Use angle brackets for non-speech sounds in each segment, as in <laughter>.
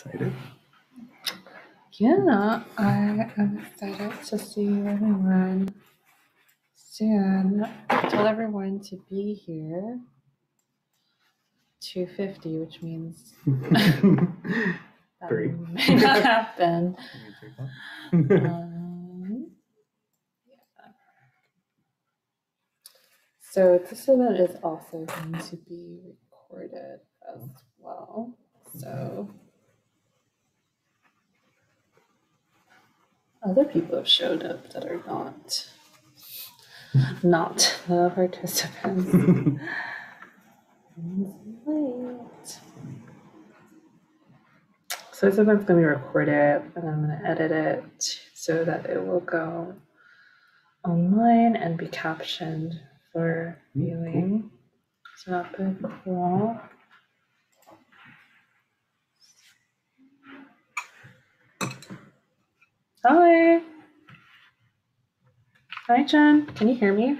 excited? Yeah, I am excited to see everyone soon. I told everyone to be here. 250, which means <laughs> that Three. may not <laughs> happen. Um, yeah. So this event is also going to be recorded as well. So other people have showed up that are not not the participants. <laughs> So this event's gonna be recorded and I'm gonna edit it so that it will go online and be captioned for Mm, cool. viewing. So that'd be cool. Hi. Hi, Jen. Can you hear me?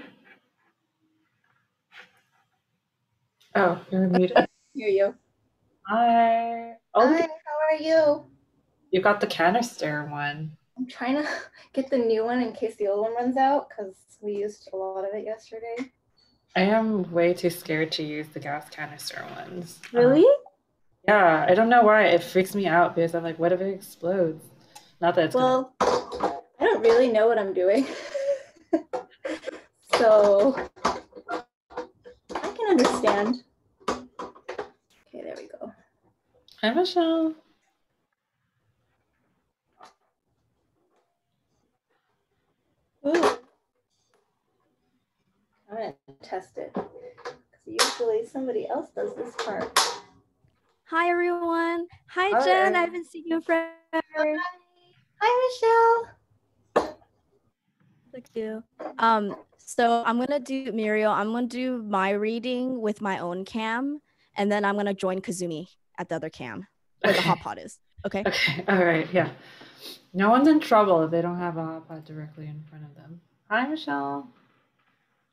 Oh, you're muted. <laughs> Hear you. Hi. Oh, Hi, how are you? you got the canister one. I'm trying to <laughs> get the new one in case the old one runs out because we used a lot of it yesterday. I am way too scared to use the gas canister ones. Um, Really? yeah, I don't know why. It freaks me out because I'm like, what if it explodes? Not that it's gonna- Well, I don't really know what I'm doing. <laughs> so I can understand. Okay, there we go. Hi, Michelle. Ooh. I'm gonna test it. usually somebody else does this part. Hi everyone. Hi, Hi. Jen. I haven't seen you in forever. Hi, Michelle. Look you. Um, so I'm gonna do Muriel. I'm gonna do my reading with my own cam, and then I'm gonna join Kazumi at the other cam where the hot <laughs> pot is. Okay. Okay, all right, yeah. No one's in trouble if they don't have a hot pot directly in front of them. Hi, Michelle.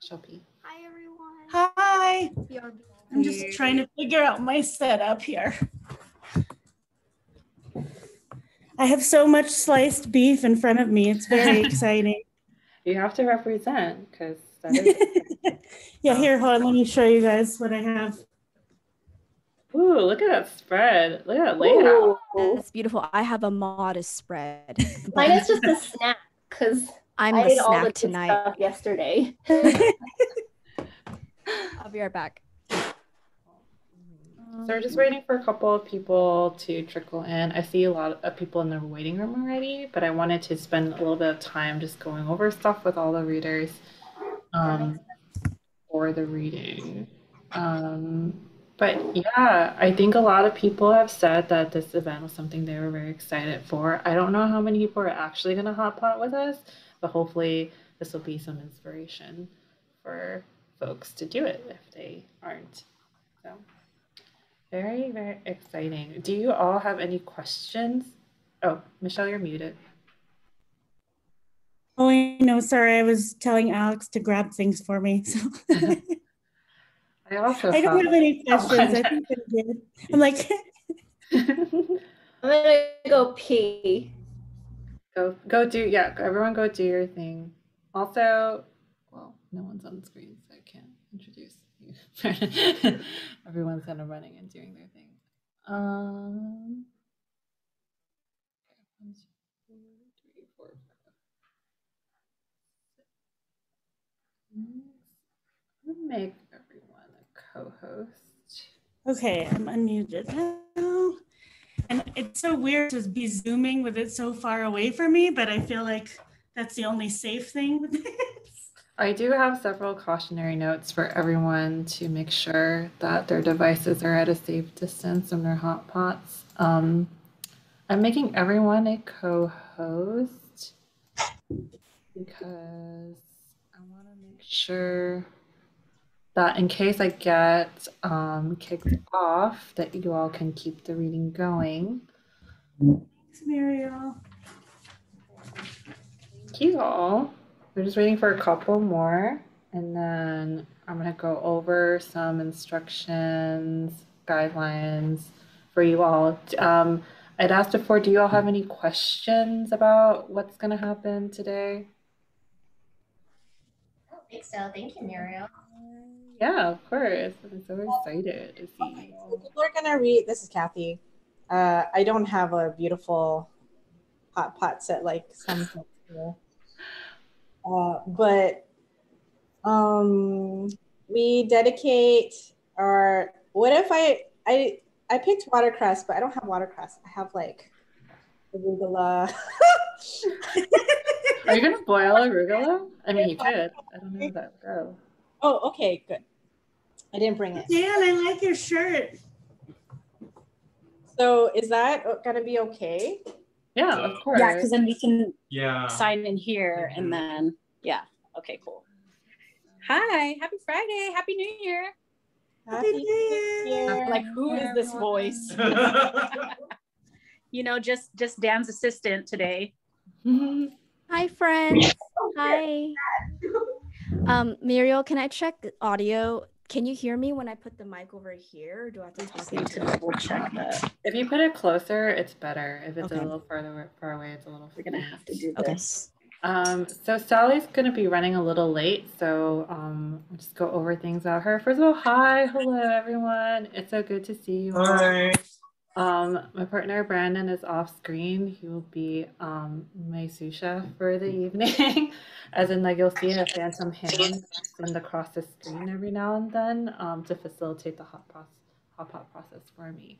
Michelle P. Hi everyone. Hi. I'm just trying to figure out my setup here. I have so much sliced beef in front of me. It's very <laughs> exciting. You have to represent because that is. <laughs> yeah, here, oh. hold on. Let me show you guys what I have. Ooh, look at that spread. Look at that layout. Ooh. That's beautiful. I have a modest spread. <laughs> Mine is just a snack because I'm I the did all the snack tonight. stuff yesterday. I'll be right back. So we're just waiting for a couple of people to trickle in. I see a lot of people in the waiting room already, but I wanted to spend a little bit of time just going over stuff with all the readers um, for the reading. Um, but yeah, I think a lot of people have said that this event was something they were very excited for. I don't know how many people are actually going to hot pot with us, but hopefully this will be some inspiration for folks to do it if they aren't. So. Very, very exciting. Do you all have any questions? Oh, Michelle, you're muted. Oh, I know. Sorry, I was telling Alex to grab things for me. So <laughs> I also I don't have. have any questions. I think I'm good. I'm like, <laughs> I'm gonna go pee. go, go do, yeah, everyone go do your thing. Also, well, no one's on the screen, so I can't introduce you. <laughs> Everyone's kind of running and doing their thing. Um, okay, one, two, three, four, five, six. I'm gonna make everyone a co-host. okay, I'm unmuted now. And it's so weird to be zooming with it so far away from me, but I feel like that's the only safe thing with this. <laughs> I do have several cautionary notes for everyone to make sure that their devices are at a safe distance from their hot pots. Um, I'm making everyone a co-host because I want to make sure that in case I get um, kicked off, that you all can keep the reading going. Thanks, Muriel. Thank you all. We're just waiting for a couple more, and then I'm gonna go over some instructions, guidelines for you all. Um, I'd asked before, do you all have any questions about what's going to happen today? I don't think so. Thank you, Muriel. Yeah, of course. I'm so excited to see you. So people are gonna read. This is Cathy. Uh, I don't have a beautiful hot pot set like some people. Uh, but um, we dedicate our. What if I I I picked watercress, but I don't have watercress. I have like arugula. Are you gonna boil arugula? I mean, you could. I don't know if that would go. oh, okay, good. I didn't bring it. Dan, I like your shirt. So is that gonna be okay? Yeah, of course. Yeah, because then we can Yeah. sign in here and then, yeah. Okay, cool. Hi, happy Friday. Happy New Year. Happy New Year. Like, who is this voice? <laughs> <laughs> You know, just just Dan's assistant today. <laughs> Hi, friends. Hi. Um, Muriel, can I check audio? Can you hear me when I put the mic over here, or do I have to Just talk need to double check that. If you put it closer, it's better. If it's Okay. a little farther far away, it's a little. We're gonna have to do Okay. this. Um, so Sally's gonna be running a little late, so um, I'll just go over things about her. First of all, hi, hello everyone. It's so good to see you. all. Um, my partner Brandon is off screen. He will be um my sous chef for the evening, <laughs> as in like you'll see a phantom hand send across the screen every now and then um to facilitate the hot process, hot pot process for me.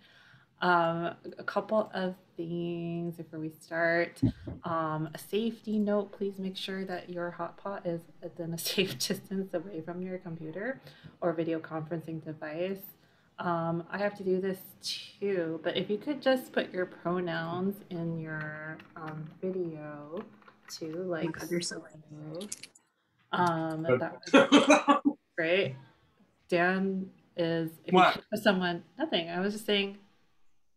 Um, a couple of things before we start. Um, a safety note: please make sure that your hot pot is within a safe <laughs> distance away from your computer or video conferencing device. Um, I have to do this too, but if you could just put your pronouns in your um, video too, like God, you're so so. Um, that would be <laughs> great. Dan is if What? could put someone nothing. I was just saying,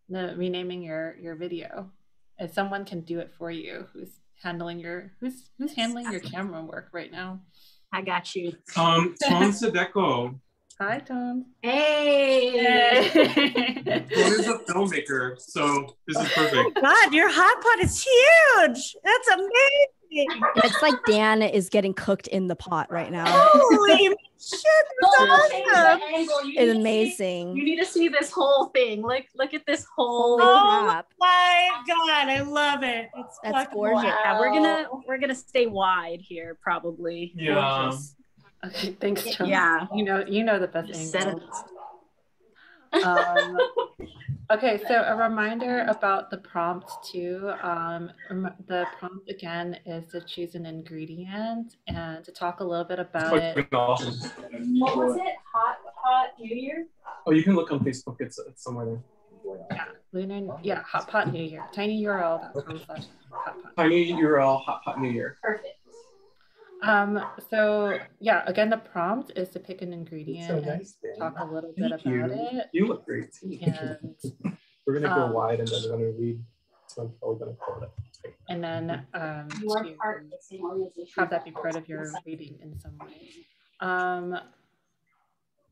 no, renaming your your video. If someone can do it for you, who's handling your who's who's handling your camera work right now? I got you. um, Tom Sedeco. Hi, Tom. Hey. Tom is a filmmaker, so this is perfect. Oh, God, your hot pot is huge. That's amazing. It's like Dan is getting cooked in the pot right now. Holy shit, Oh, that's <laughs> change awesome. the angle. You It's need to see- amazing. You need to see this whole thing. Look, look at this whole. Holy Oh crap. my God, I love it. It's That's fucking gorgeous. Yeah, we're gonna we're gonna stay wide here probably. Yeah. Just- Okay, thanks, Tom. Yeah. You know you know the best Just set it. angle. Um, <laughs> okay, so a reminder about the prompt too. Um, the prompt again is to choose an ingredient and to talk a little bit about it. What was it? Hot hot New Year? Oh, you can look on Facebook. It's, it's somewhere there. Yeah, lunar. Yeah, hot pot New Year. Tinyurl.com slash hot pot. Tiny URL Hot Pot New Year. Perfect. Um, so yeah, again, the prompt is to pick an ingredient So nice, Dan. talk a little bit Thank about you. it. You look great too. And <laughs> We're gonna go um, wide and then we're gonna read. So I'm probably gonna call it. and then um, to part of the same organization. have that be part of your reading in some way. Um,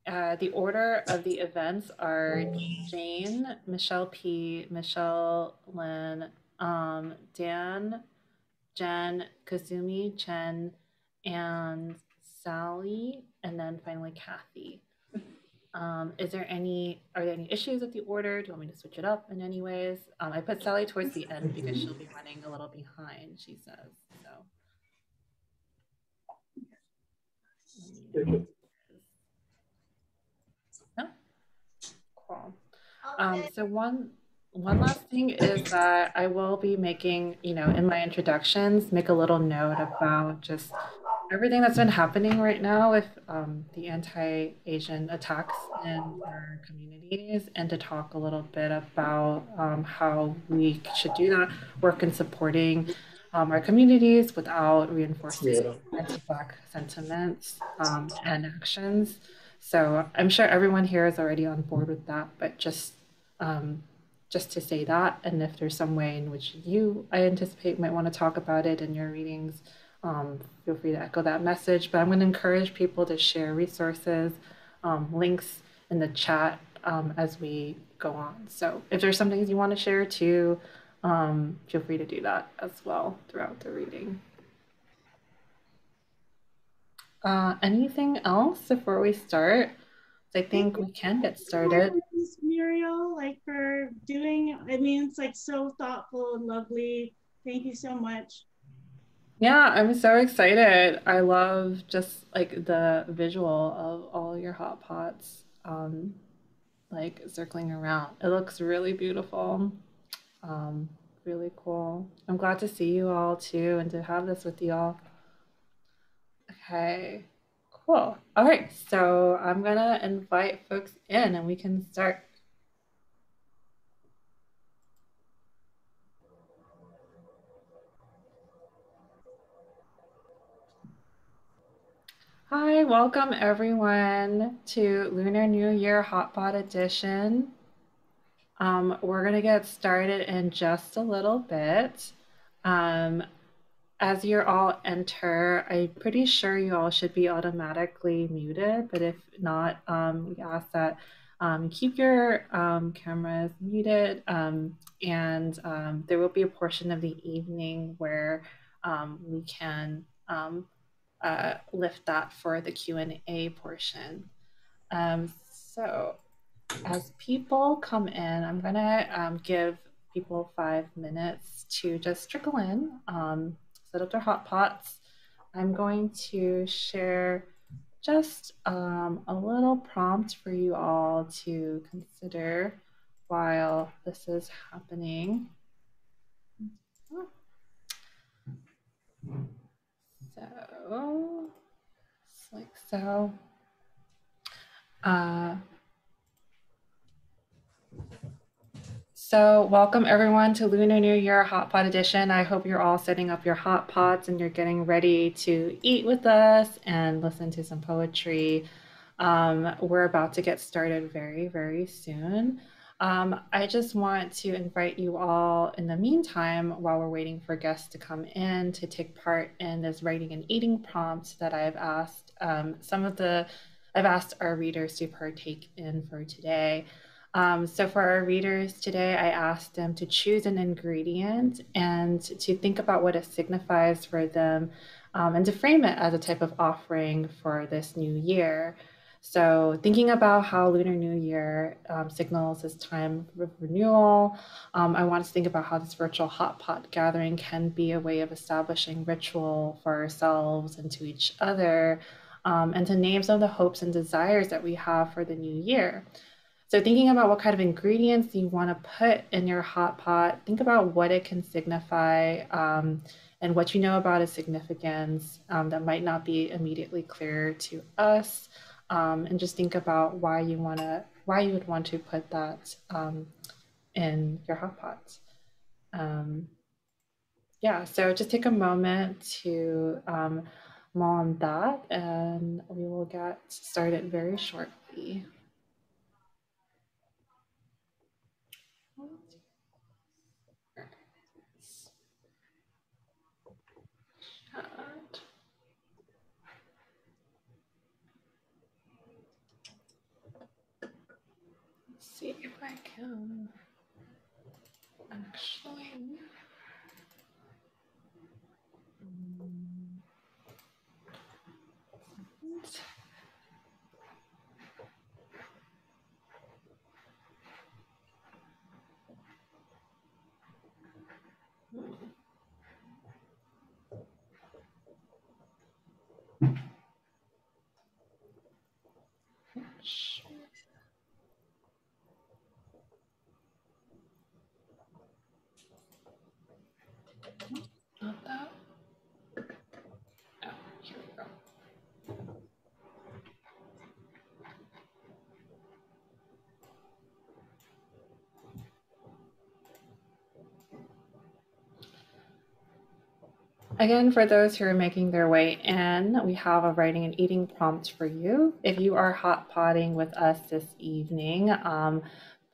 uh, the order of the events are Jane, Michelle P, Michelle Lin, um, Dan, Jen, Kazumi, Chen, and Sally, and then finally Cathy. Um, is there any are there any issues with the order? Do you want me to switch it up in any ways? Um, I put Sally towards the end because she'll be running a little behind, she says. So No? Cool. Um, so one one last thing is that I will be making, you know, in my introductions, make a little note about just everything that's been happening right now with um, the anti-Asian attacks in our communities, and to talk a little bit about um, how we should do that work in supporting um, our communities without reinforcing anti-Black sentiments um, and actions. So I'm sure everyone here is already on board with that, but just um, just to say that, and if there's some way in which you, I anticipate, might want to talk about it in your readings, um, feel free to echo that message. But I'm going to encourage people to share resources, um, links in the chat um, as we go on. So if there's some things you want to share too, um, feel free to do that as well throughout the reading. Uh, anything else before we start? I think we can get started. Muriel, like for doing, I mean, it's like so thoughtful and lovely. Thank you so much. Yeah, I'm so excited. I love just like the visual of all your hot pots, um, like circling around. It looks really beautiful. Um, really cool. I'm glad to see you all too and to have this with you all. Okay, cool. All right, so I'm gonna invite folks in and we can start. Hi, welcome everyone to Lunar New Year Hot Pot Edition. Um, we're going to get started in just a little bit. Um, as you all enter, I'm pretty sure you all should be automatically muted, but if not, um, we ask that um, keep your um, cameras muted um, and um, there will be a portion of the evening where um, we can um, uh, lift that for the Q&A portion. Um, so as people come in, I'm gonna um, give people five minutes to just trickle in, um, set up their hot pots. I'm going to share just um, a little prompt for you all to consider while this is happening. So, like so. Uh, so welcome everyone to Lunar New Year Hot Pot Edition. I hope you're all setting up your hot pots and you're getting ready to eat with us and listen to some poetry. Um, we're about to get started very, very soon. Um, I just want to invite you all in the meantime, while we're waiting for guests to come in, to take part in this writing and eating prompt that I've asked um, some of the, I've asked our readers to partake in for today. Um, so for our readers today, I asked them to choose an ingredient and to think about what it signifies for them um, and to frame it as a type of offering for this new year. So, thinking about how Lunar New Year um, signals this time of renewal, um, I want to think about how this virtual hot pot gathering can be a way of establishing ritual for ourselves and to each other, um, and to name some of the hopes and desires that we have for the new year. So, thinking about what kind of ingredients you want to put in your hot pot, think about what it can signify um, and what you know about its significance um, that might not be immediately clear to us um, and just think about why you want to why you would want to put that um, in your hot pot. Um, yeah, so just take a moment to um, mull on that, and we will get started very shortly. see can actually. Again, for those who are making their way in, we have a writing and eating prompt for you. If you are hot potting with us this evening, um,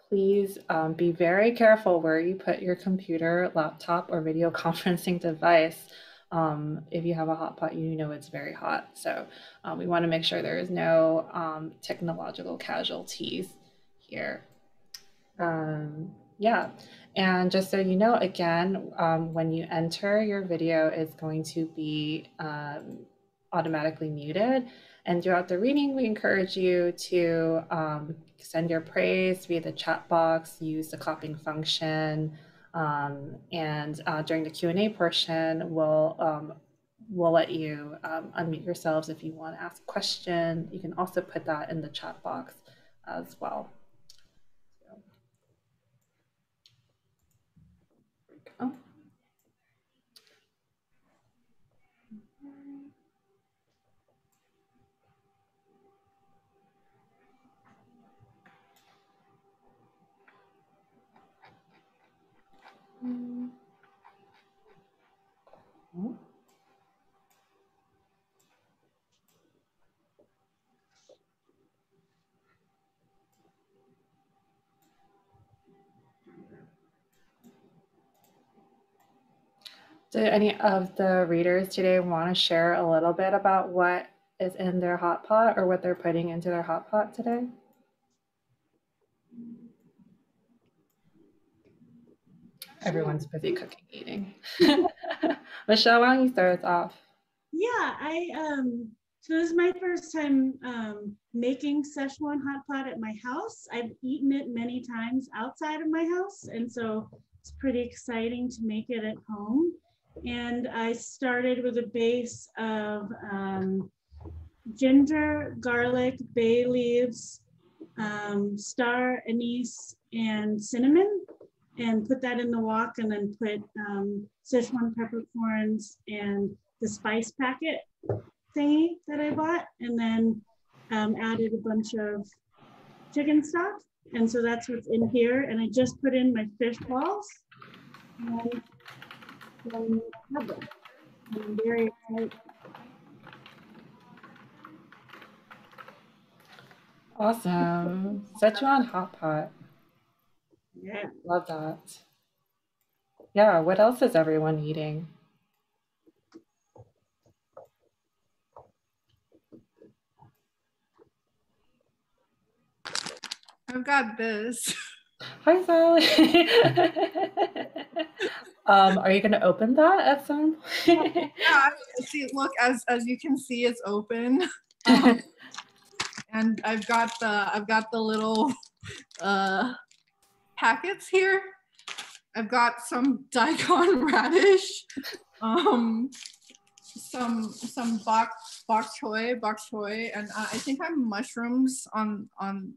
please um, be very careful where you put your computer, laptop, or video <laughs> conferencing device. Um, if you have a hot pot, you know it's very hot. So um, we want to make sure there is no um, technological casualties here. Um, yeah, and just so you know, again, um, when you enter, your video is going to be um, automatically muted. And throughout the reading, we encourage you to um, send your praise via the chat box, use the clapping function, um, and uh, during the Q&A portion, we'll, um, we'll let you um, unmute yourselves if you want to ask a question. You can also put that in the chat box as well. Do any of the readers today want to share a little bit about what is in their hot pot or what they're putting into their hot pot today? Everyone's busy cooking, eating. <laughs> Michelle, why don't you start us off? Yeah, I um so this is my first time um, making Szechuan hot pot at my house. I've eaten it many times outside of my house, and so it's pretty exciting to make it at home. And I started with a base of um, ginger, garlic, bay leaves, um, star anise, and cinnamon and put that in the wok and then put um, Szechuan peppercorns and the spice packet thingy that I bought and then um, added a bunch of chicken stock. And so that's what's in here. And I just put in my fish balls and, then and I'm very excited. Awesome. Szechuan hot pot. Yeah. Love that. Yeah, what else is everyone eating? I've got this. Hi, Sally. <laughs> um, are you going to open that at some point? <laughs> yeah, see, look, as as you can see, it's open. Um, <laughs> and I've got the I've got the little uh packets here. I've got some <laughs> daikon radish, um, some some bok bok choy, bok choy, and uh, I think I'm mushrooms on on.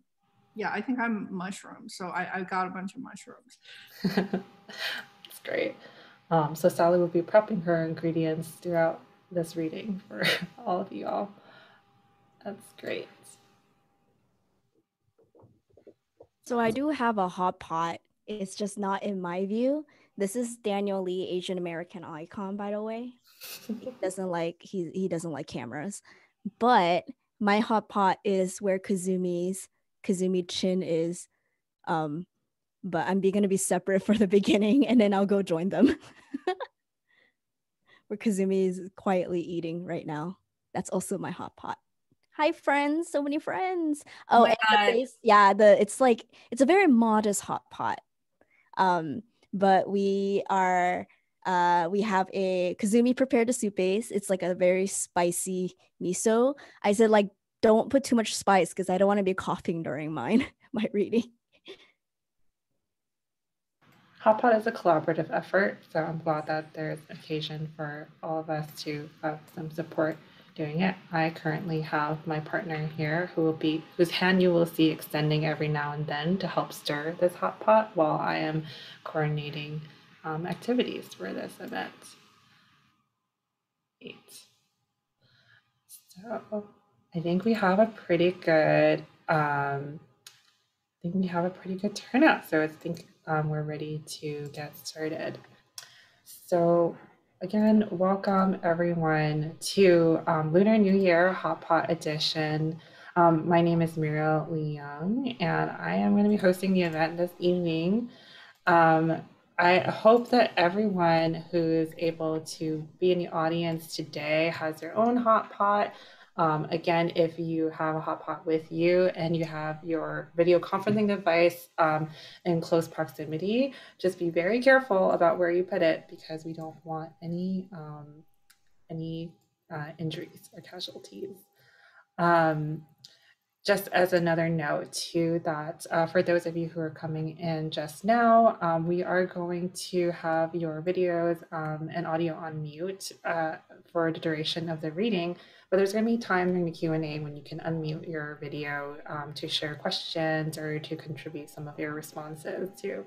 Yeah, I think I'm mushrooms. So I I got a bunch of mushrooms. <laughs> That's great. Um, so Sally will be prepping her ingredients throughout this reading for <laughs> all of you all. That's great. So I do have a hot pot. It's just not in my view. This is Daniel Lee, Asian American icon, by the way. he <laughs> doesn't like he he doesn't like cameras. But my hot pot is where Kazumi's Kazumi Chin is. Um, but I'm be, gonna be separate <laughs> for the beginning and then I'll go join them. <laughs> where Kazumi is quietly eating right now. That's also my hot pot hi friends so many friends. Oh, oh the base, yeah the it's like it's a very modest hot pot. Um but we are uh we have a Kazumi prepared a soup base. It's like a very spicy miso. I said like don't put too much spice because i don't want to be coughing during mine <laughs> my reading. Hot Pot is a collaborative effort, so I'm glad that there's occasion for all of us to have some support doing it. I currently have my partner here who will be whose hand you will see extending every now and then to help stir this hot pot while I am coordinating um, activities for this event. Eight. So I think we have a pretty good um, I think we have a pretty good turnout. So I think um, we're ready to get started. So Again, welcome everyone to um, Lunar New Year Hot Pot Edition. Um, my name is Muriel Leung, and I am going to be hosting the event this evening. Um, I hope that everyone who is able to be in the audience today has their own hot pot Um, again, if you have a hot pot with you and you have your video conferencing device um, in close proximity, just be very careful about where you put it because we don't want any um, any uh, injuries or casualties. Um, just as another note too that uh, for those of you who are coming in just now um, we are going to have your videos um, and audio on mute uh, for the duration of the reading but there's going to be time in the q&a when you can unmute your video um, to share questions or to contribute some of your responses too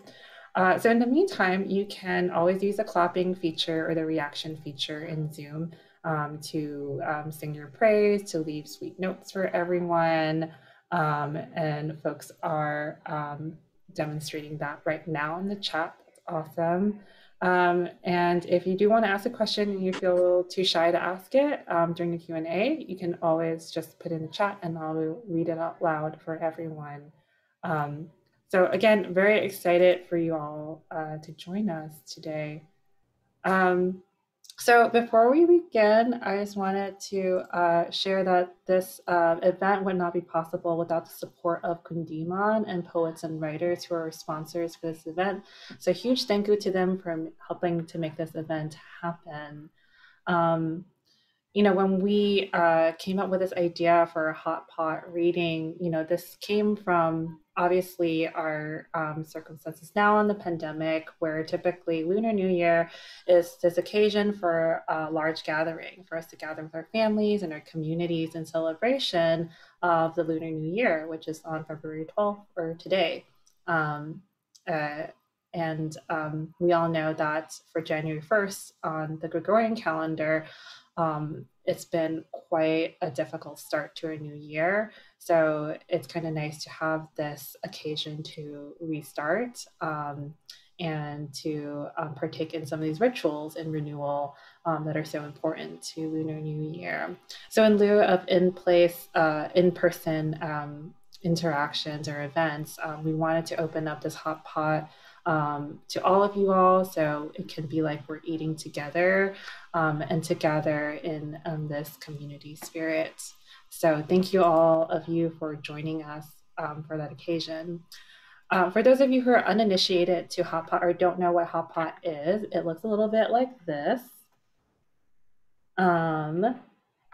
uh, so in the meantime you can always use the clapping feature or the reaction feature in zoom um, to um, sing your praise, to leave sweet notes for everyone. Um, and folks are um, demonstrating that right now in the chat. That's awesome. Um, and if you do want to ask a question and you feel a little too shy to ask it um, during the Q&A, you can always just put in the chat and I'll read it out loud for everyone. so again, very excited for you all uh, to join us today. Um, so before we begin, I just wanted to uh, share that this uh, event would not be possible without the support of Kundiman and poets and writers who are sponsors for this event. So huge thank you to them for helping to make this event happen. Um, you know, when we uh, came up with this idea for a hot pot reading, you know, this came from obviously our um, circumstances now in the pandemic, where typically Lunar New Year is this occasion for a large gathering, for us to gather with our families and our communities in celebration of the Lunar New Year, which is on February 12th or today. Um, uh, and um, we all know that for January 1st on the Gregorian calendar, um, it's been quite a difficult start to a new year. So it's kind of nice to have this occasion to restart um, and to um, partake in some of these rituals and renewal um, that are so important to Lunar New Year. So, in lieu of in place, uh, in person um, interactions or events, um, we wanted to open up this hot pot um, to all of you all. So it can be like we're eating together um, and together in um, this community spirit. So thank you all of you for joining us um, for that occasion. Uh, for those of you who are uninitiated to hot pot or don't know what hot pot is, it looks a little bit like this. Um,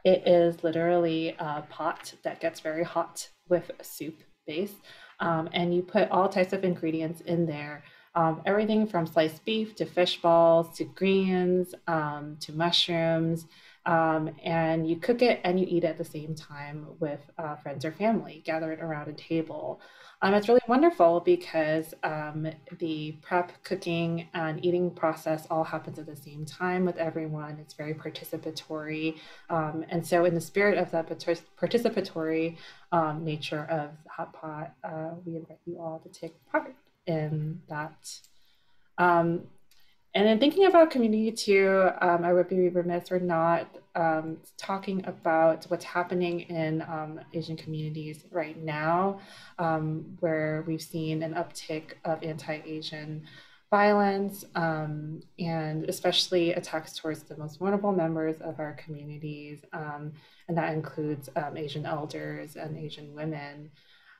it is literally a pot that gets very hot with soup base. Um, and you put all types of ingredients in there um, everything from sliced beef to fish balls to greens um, to mushrooms. Um, and you cook it and you eat it at the same time with uh, friends or family gathered around a table. Um, it's really wonderful because um, the prep, cooking, and eating process all happens at the same time with everyone. It's very participatory. Um, and so, in the spirit of that participatory nature of Hot Pot, uh, we invite you all to take part in that. Um, and then thinking about community too, um, I would be remiss or not um, talking about what's happening in um, Asian communities right now, um, where we've seen an uptick of anti-Asian violence um, and especially attacks towards the most vulnerable members of our communities. Um, and that includes Asian elders and Asian women.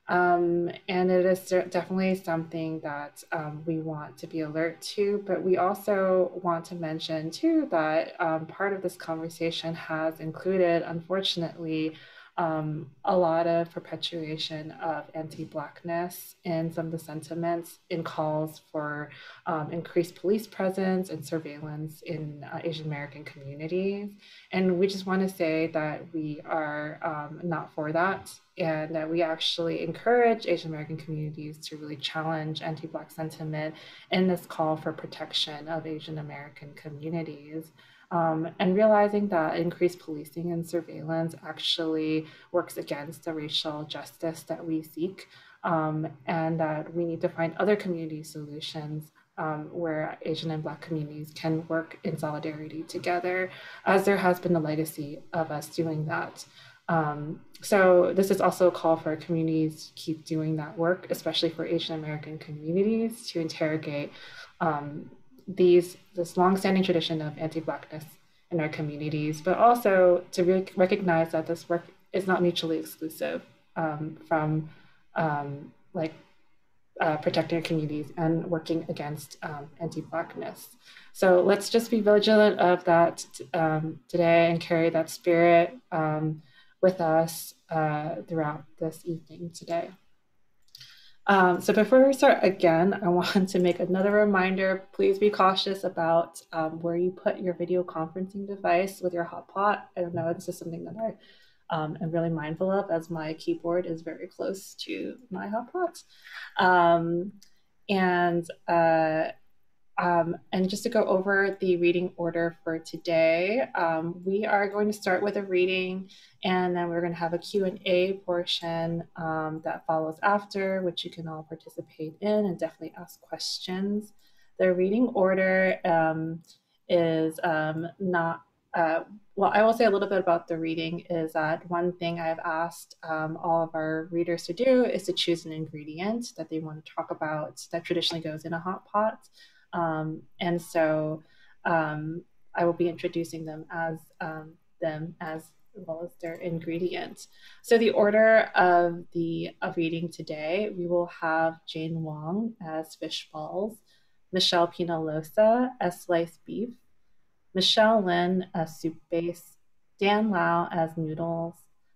Um, and it is definitely something that um, we want to be alert to, but we also want to mention too that um, part of this conversation has included, unfortunately, um, a lot of perpetuation of anti-blackness in some of the sentiments in calls for um, increased police presence and surveillance in uh, Asian American communities. And we just want to say that we are um, not for that and that we actually encourage Asian American communities to really challenge anti-Black sentiment in this call for protection of Asian American communities. Um, and realizing that increased policing and surveillance actually works against the racial justice that we seek, um, and that we need to find other community solutions um, where Asian and Black communities can work in solidarity together, as there has been a legacy of us doing that. Um, so this is also a call for communities to keep doing that work, especially for Asian American communities, to interrogate um, these this longstanding tradition of anti-blackness in our communities, but also to re- recognize that this work is not mutually exclusive um, from um, like uh, protecting our communities and working against um, anti-blackness. So let's just be vigilant of that um, today and carry that spirit um, with us uh, throughout this evening today. Um, so before we start again, I <laughs> want to make another reminder. Please be cautious about um, where you put your video conferencing device with your hotpot. I don't know, it's just something that I um, am really mindful of as my keyboard is very close to my hotpot. Um, and uh, um, and just to go over the reading order for today, um, we are going to start with a reading and then we're going to have a Q&A portion um, that follows after, which you can all participate in and definitely ask questions. The reading order um, is um, not, uh, well, I will say a little bit about the reading is that one thing I've asked um, all of our readers to do is to choose an ingredient that they want to talk about that traditionally goes in a hot pot. Um, and so um, I will be introducing them as um, them as well as their ingredients. So the order of the of reading today, we will have Jane Wong as fish balls, Michelle Penaloza as sliced beef, Michelle Lin as soup base, Dan Lau as noodles,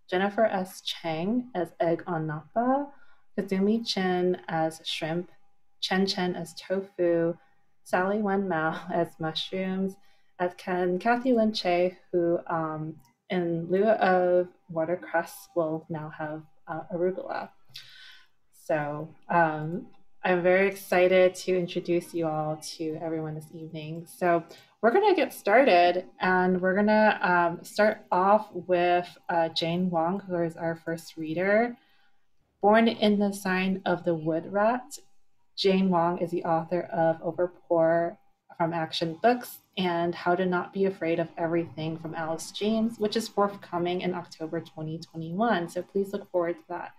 Jennifer S. Cheng as egg on napa, Kazumi Chin as shrimp, Chen Chen as tofu, Sally Wen Mao <laughs> as mushrooms, as can Cathy Linh Che, who um, in lieu of watercress will now have uh, arugula. So um, I'm very excited to introduce you all to everyone this evening. So we're going to get started and we're going to um, start off with uh, Jane Wong, who is our first reader. Born in the sign of the wood rat, Jane Wong is the author of Overpour from Action Books and How to Not Be Afraid of Everything from Alice James, which is forthcoming in October 2021. So please look forward to that.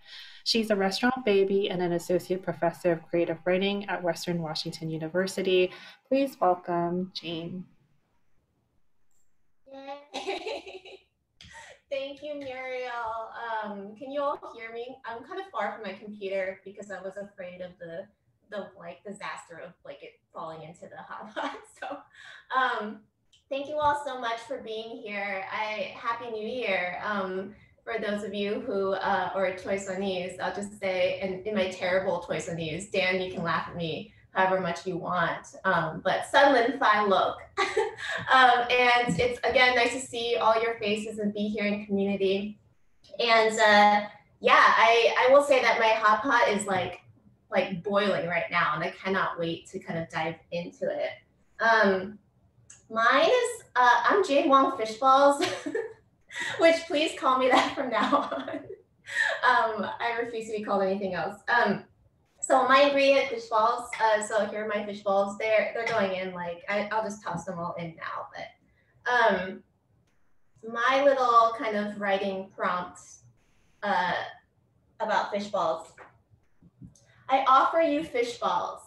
She's a restaurant baby and an associate professor of creative writing at Western Washington University. Please welcome Jane. <laughs> Thank you, Muriel. Um, can you all hear me? I'm kind of far from my computer because I was afraid of the the like disaster of like it falling into the hot pot. <laughs> So um, thank you all so much for being here. I happy new year. Um, for those of you who uh, or Toisanese, I'll just say in, in my terrible Toisanese, Dan, you can laugh at me however much you want. Um, but Sunlin Phi look. <laughs> um, and it's again nice to see all your faces and be here in community. And uh, yeah, I, I will say that my hot pot is like like boiling right now, and I cannot wait to kind of dive into it. Um, mine is uh, I'm Jane Wong Fishballs, <laughs> which please call me that from now on. <laughs> um, I refuse to be called anything else. Um, so my ingredient fish balls. Uh, so here are my fish balls. They're they're going in like I, will just toss them all in now. But um, my little kind of writing prompt uh, about fish balls I offer you fish balls,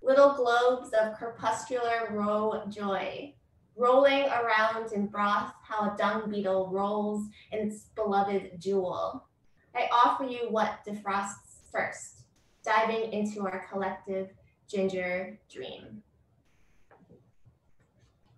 little globes of crepuscular roe joy, rolling around in broth how a dung beetle rolls in its beloved jewel. I offer you what defrosts first, diving into our collective ginger dream.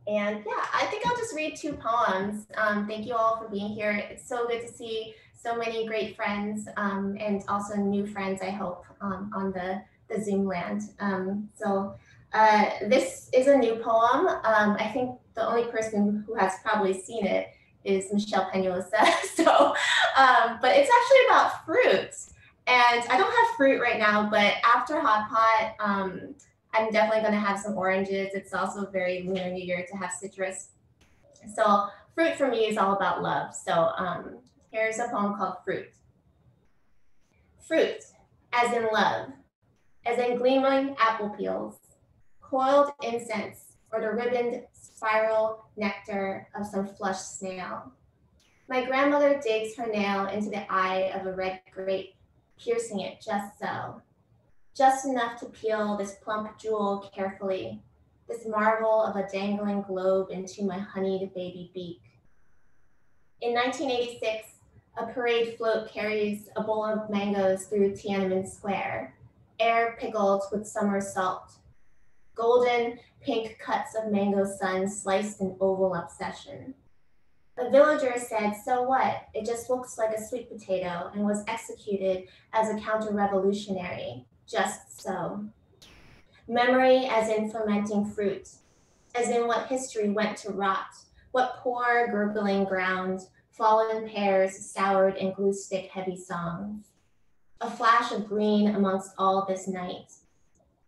And yeah, I think I'll just read two poems. Um, thank you all for being here. It's so good to see so many great friends um, and also new friends, I hope, um, on the, the Zoom land. Um, so uh, this is a new poem. Um, I think the only person who has probably seen it is Michelle Peñaloza. <laughs> so, um, but it's actually about fruit. And I don't have fruit right now, but after Hot Pot, um, I'm definitely going to have some oranges. It's also very Lunar New Year to have citrus. So fruit for me is all about love. So Here's a poem called Fruit. Fruit, as in love, as in gleaming apple peels, coiled incense, or the ribboned spiral nectar of some flushed snail. My grandmother digs her nail into the eye of a red grape, piercing it just so, just enough to peel this plump jewel carefully, this marvel of a dangling globe into my honeyed baby beak. In 1986, a parade float carries a bowl of mangoes through Tiananmen Square, air pickled with summer salt. Golden, pink cuts of mango sun sliced in oval obsession. A villager said, so what? It just looks like a sweet potato and was executed as a counter-revolutionary, just so. Memory as in fermenting fruit, as in what history went to rot, what poor gurgling ground, fallen pears soured in glue stick heavy songs. A flash of green amongst all this night.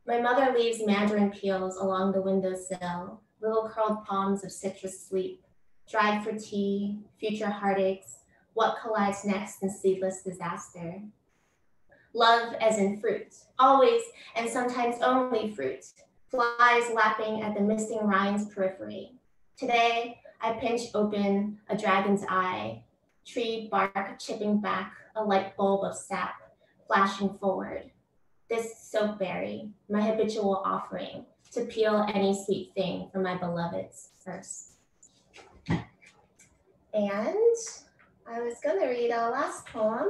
My mother leaves mandarin peels along the windowsill, little curled palms of citrus sleep dried for tea, future heartaches, what collides next in seedless disaster. Love as in fruit, always and sometimes only fruit, flies lapping at the misting rind's periphery. Today, I pinch open a dragon's eye, tree bark chipping back a light bulb of sap, flashing forward. This soapberry, my habitual offering, to peel any sweet thing for my beloveds first. And I was going to read our last poem.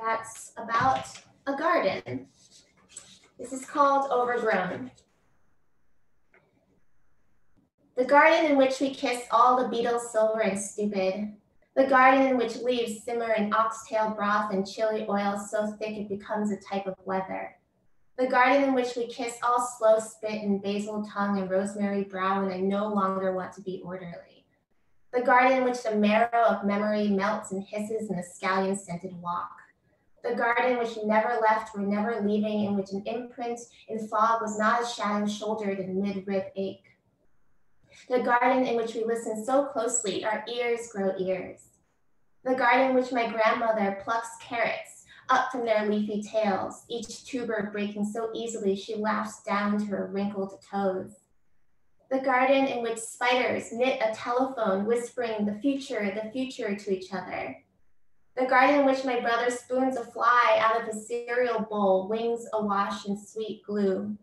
That's about a garden. This is called Overgrown. The garden in which we kiss all the beetles silver and stupid. The garden in which leaves simmer in oxtail broth and chili oil so thick it becomes a type of leather. The garden in which we kiss all slow spit and basil tongue and rosemary brow, and I no longer want to be orderly. The garden in which the marrow of memory melts and hisses in a scallion scented walk. The garden which never left, were never leaving, in which an imprint in fog was not as shadow shouldered in mid rib ache. The garden in which we listen so closely, our ears grow ears. The garden in which my grandmother plucks carrots up from their leafy tails, each tuber breaking so easily she laughs down to her wrinkled toes. The garden in which spiders knit a telephone, whispering the future, the future to each other. The garden in which my brother spoons a fly out of his cereal bowl, wings awash in sweet glue.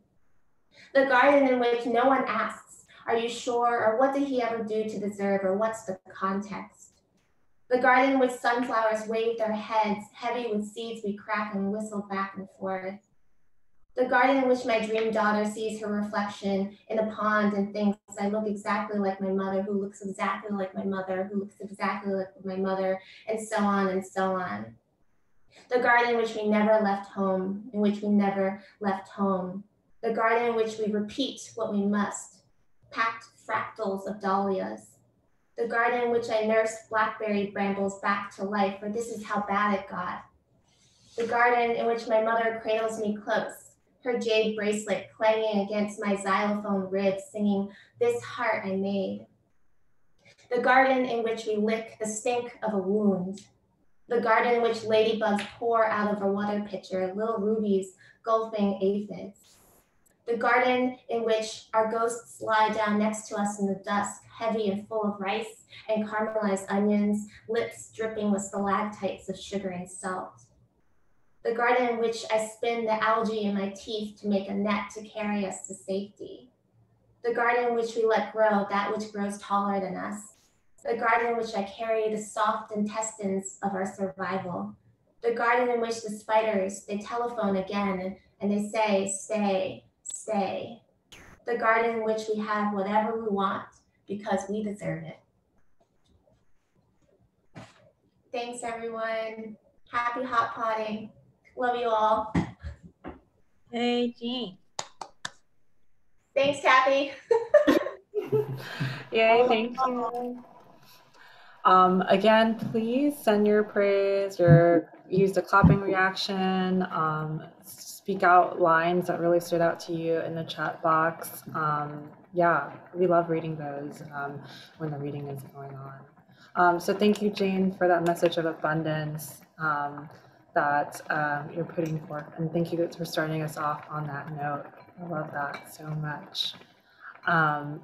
The garden in which no one asks, Are you sure? or What did he ever do to deserve? or What's the context? The garden in which sunflowers wave their heads, heavy with seeds we crack and whistle back and forth. The garden in which my dream daughter sees her reflection in a pond and thinks, I look exactly like my mother, who looks exactly like my mother, who looks exactly like my mother, and so on and so on. The garden in which we never left home, in which we never left home. The garden in which we repeat what we must, packed fractals of dahlias the garden in which I nursed blackberry brambles back to life, for this is how bad it got. The garden in which my mother cradles me close, her jade bracelet clanging against my xylophone ribs, singing, This heart I made. The garden in which we lick the stink of a wound. The garden in which ladybugs pour out of a water pitcher, little rubies gulping aphids. The garden in which our ghosts lie down next to us in the dusk, heavy and full of rice and caramelized onions, lips dripping with stalactites of sugar and salt. The garden in which I spin the algae in my teeth to make a net to carry us to safety. The garden in which we let grow that which grows taller than us. The garden in which I carry the soft intestines of our survival. The garden in which the spiders, they telephone again and they say, stay, stay. The garden in which we have whatever we want because we deserve it. Thanks, everyone. Happy hot potting. Love you all. Hey, Jean. Thanks, Cathy. <laughs> Yay, thank you. Um, again, please send your praise or use the clapping reaction. Um, speak out lines that really stood out to you in the chat box. Um, yeah, we love reading those um, when the reading is going on. Um, so thank you, Jane, for that message of abundance um, that um, you're putting forth. And thank you for starting us off on that note. I love that so much. Um,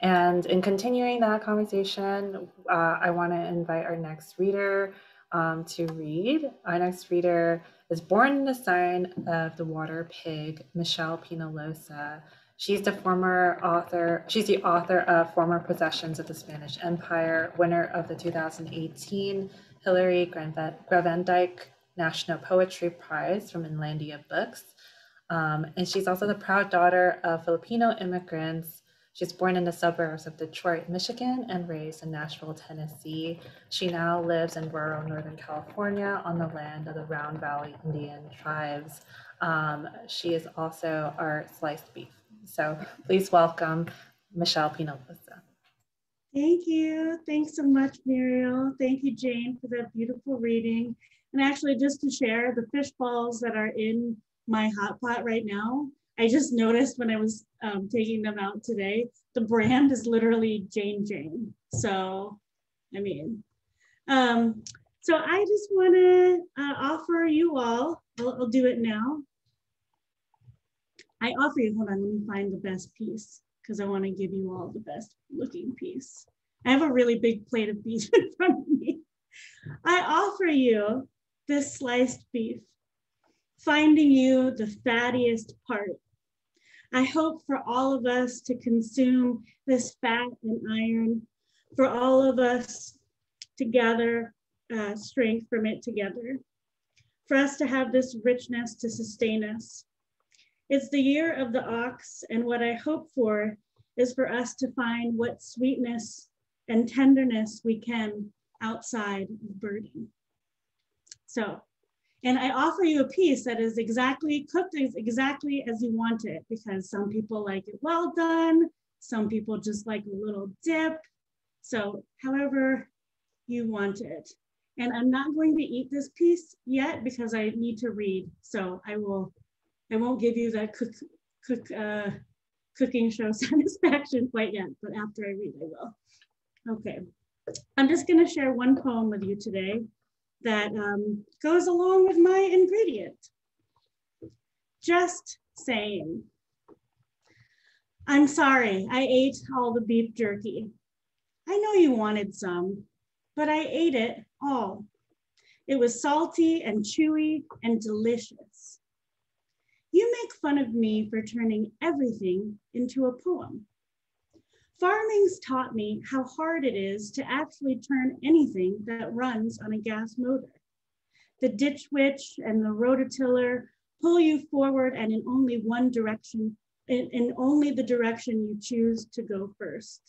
and in continuing that conversation, uh, I want to invite our next reader to read. Our next reader is born in the sign of the water pig, Michelle Peñaloza. She's the former author, she's the author of Former Possessions of the Spanish Empire, winner of the 2018 Hillary Gravendyk National Poetry Prize from Inlandia Books. Um, and she's also the proud daughter of Filipino immigrants She's born in the suburbs of Detroit, Michigan, and raised in Nashville, Tennessee. She now lives in rural Northern California on the land of the Round Valley Indian tribes. Um, she is also our sliced beef. So please welcome Michelle Peñaloza. Thank you. Thanks so much, Muriel. Thank you, Jane, for that beautiful reading. And actually, just to share, the fish balls that are in my hot pot right now I just noticed when I was um, taking them out today, the brand is literally Jane Jane. So, I mean, um, so I just want to uh, offer you all, I'll, I'll do it now. I offer you, hold on, let me find the best piece because I want to give you all the best looking piece. I have a really big plate of beef <laughs> in front of me. I offer you this sliced beef, finding you the fattiest part I hope for all of us to consume this fat and iron, for all of us to gather uh, strength from it together, for us to have this richness to sustain us. It's the year of the ox, and what I hope for is for us to find what sweetness and tenderness we can outside of burden. So and I offer you a piece that is exactly cooked as exactly as you want it because some people like it well done, some people just like a little dip. So however you want it. And I'm not going to eat this piece yet because I need to read. So I will, I won't give you that cook, cook, uh, cooking show <laughs> satisfaction quite yet, but after I read, I will. Okay, I'm just gonna share one poem with you today that um, goes along with my ingredient. Just saying. I'm sorry, I ate all the beef jerky. I know you wanted some, but I ate it all. It was salty and chewy and delicious. You make fun of me for turning everything into a poem. Farming's taught me how hard it is to actually turn anything that runs on a gas motor. The ditch witch and the rototiller pull you forward and in only one direction, in, in only the direction you choose to go first.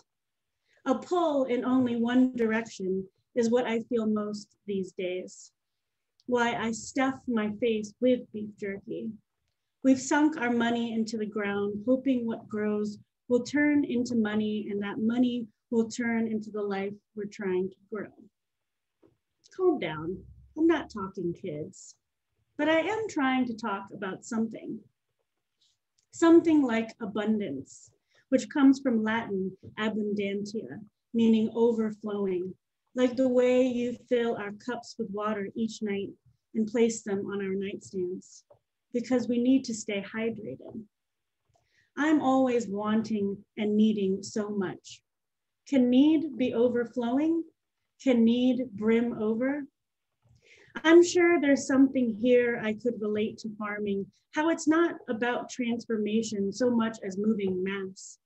A pull in only one direction is what I feel most these days. Why I stuff my face with beef jerky. We've sunk our money into the ground, hoping what grows will turn into money and that money will turn into the life we're trying to grow. Calm down. I'm not talking kids, but I am trying to talk about something. Something like abundance, which comes from Latin abundantia, meaning overflowing, like the way you fill our cups with water each night and place them on our nightstands, because we need to stay hydrated. I'm always wanting and needing so much. Can need be overflowing? Can need brim over? I'm sure there's something here I could relate to farming, how it's not about transformation so much as moving mass.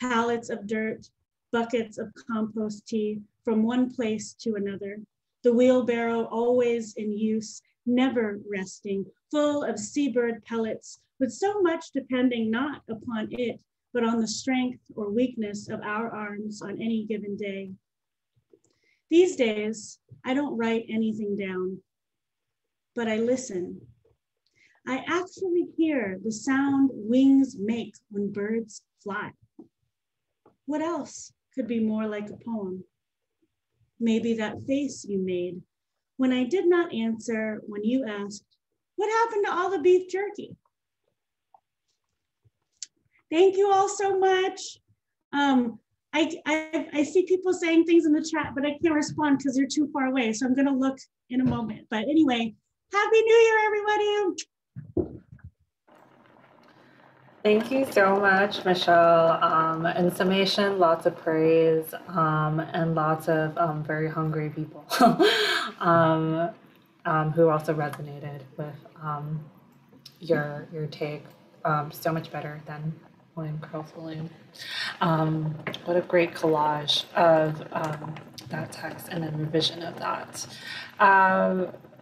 Pallets of dirt, buckets of compost tea from one place to another. The wheelbarrow always in use, never resting, full of seabird pellets with so much depending not upon it, but on the strength or weakness of our arms on any given day. These days, I don't write anything down, but I listen. I actually hear the sound wings make when birds fly. What else could be more like a poem? Maybe that face you made when I did not answer when you asked, what happened to all the beef jerky? Thank you all so much. Um, I, I, I see people saying things in the chat, but I can't respond because they're too far away. So I'm going to look in a moment. But anyway, Happy New Year, everybody. Thank you so much, Michelle. Um, in summation, lots of praise um, and lots of um, very hungry people. <laughs> um, um, who also resonated with um, your your take so much better than William Williams. Um, what a great collage of that text and then revision of that.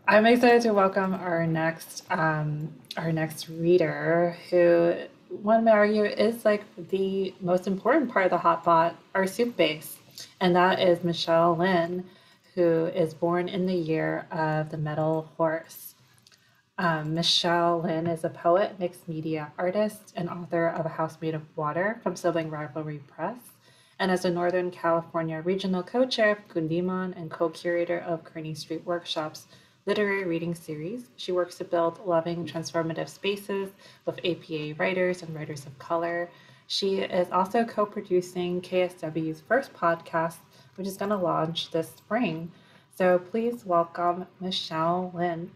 I'm excited to welcome our next um, our next reader, who one may argue is like the most important part of the hot pot, our soup base, and that is Michelle Lin, who is born in the year of the metal horse. Um, Michelle Lin is a poet, mixed media artist, and author of A House Made of Water from Sibling Rivalry Press, and as a Northern California regional co-chair of Kundiman and co-curator of Kearny Street Workshops literary reading series. She works to build loving, transformative spaces with APA writers and writers of color. She is also co producing KSW's first podcast, which is going to launch this spring. So please welcome Michelle Lin.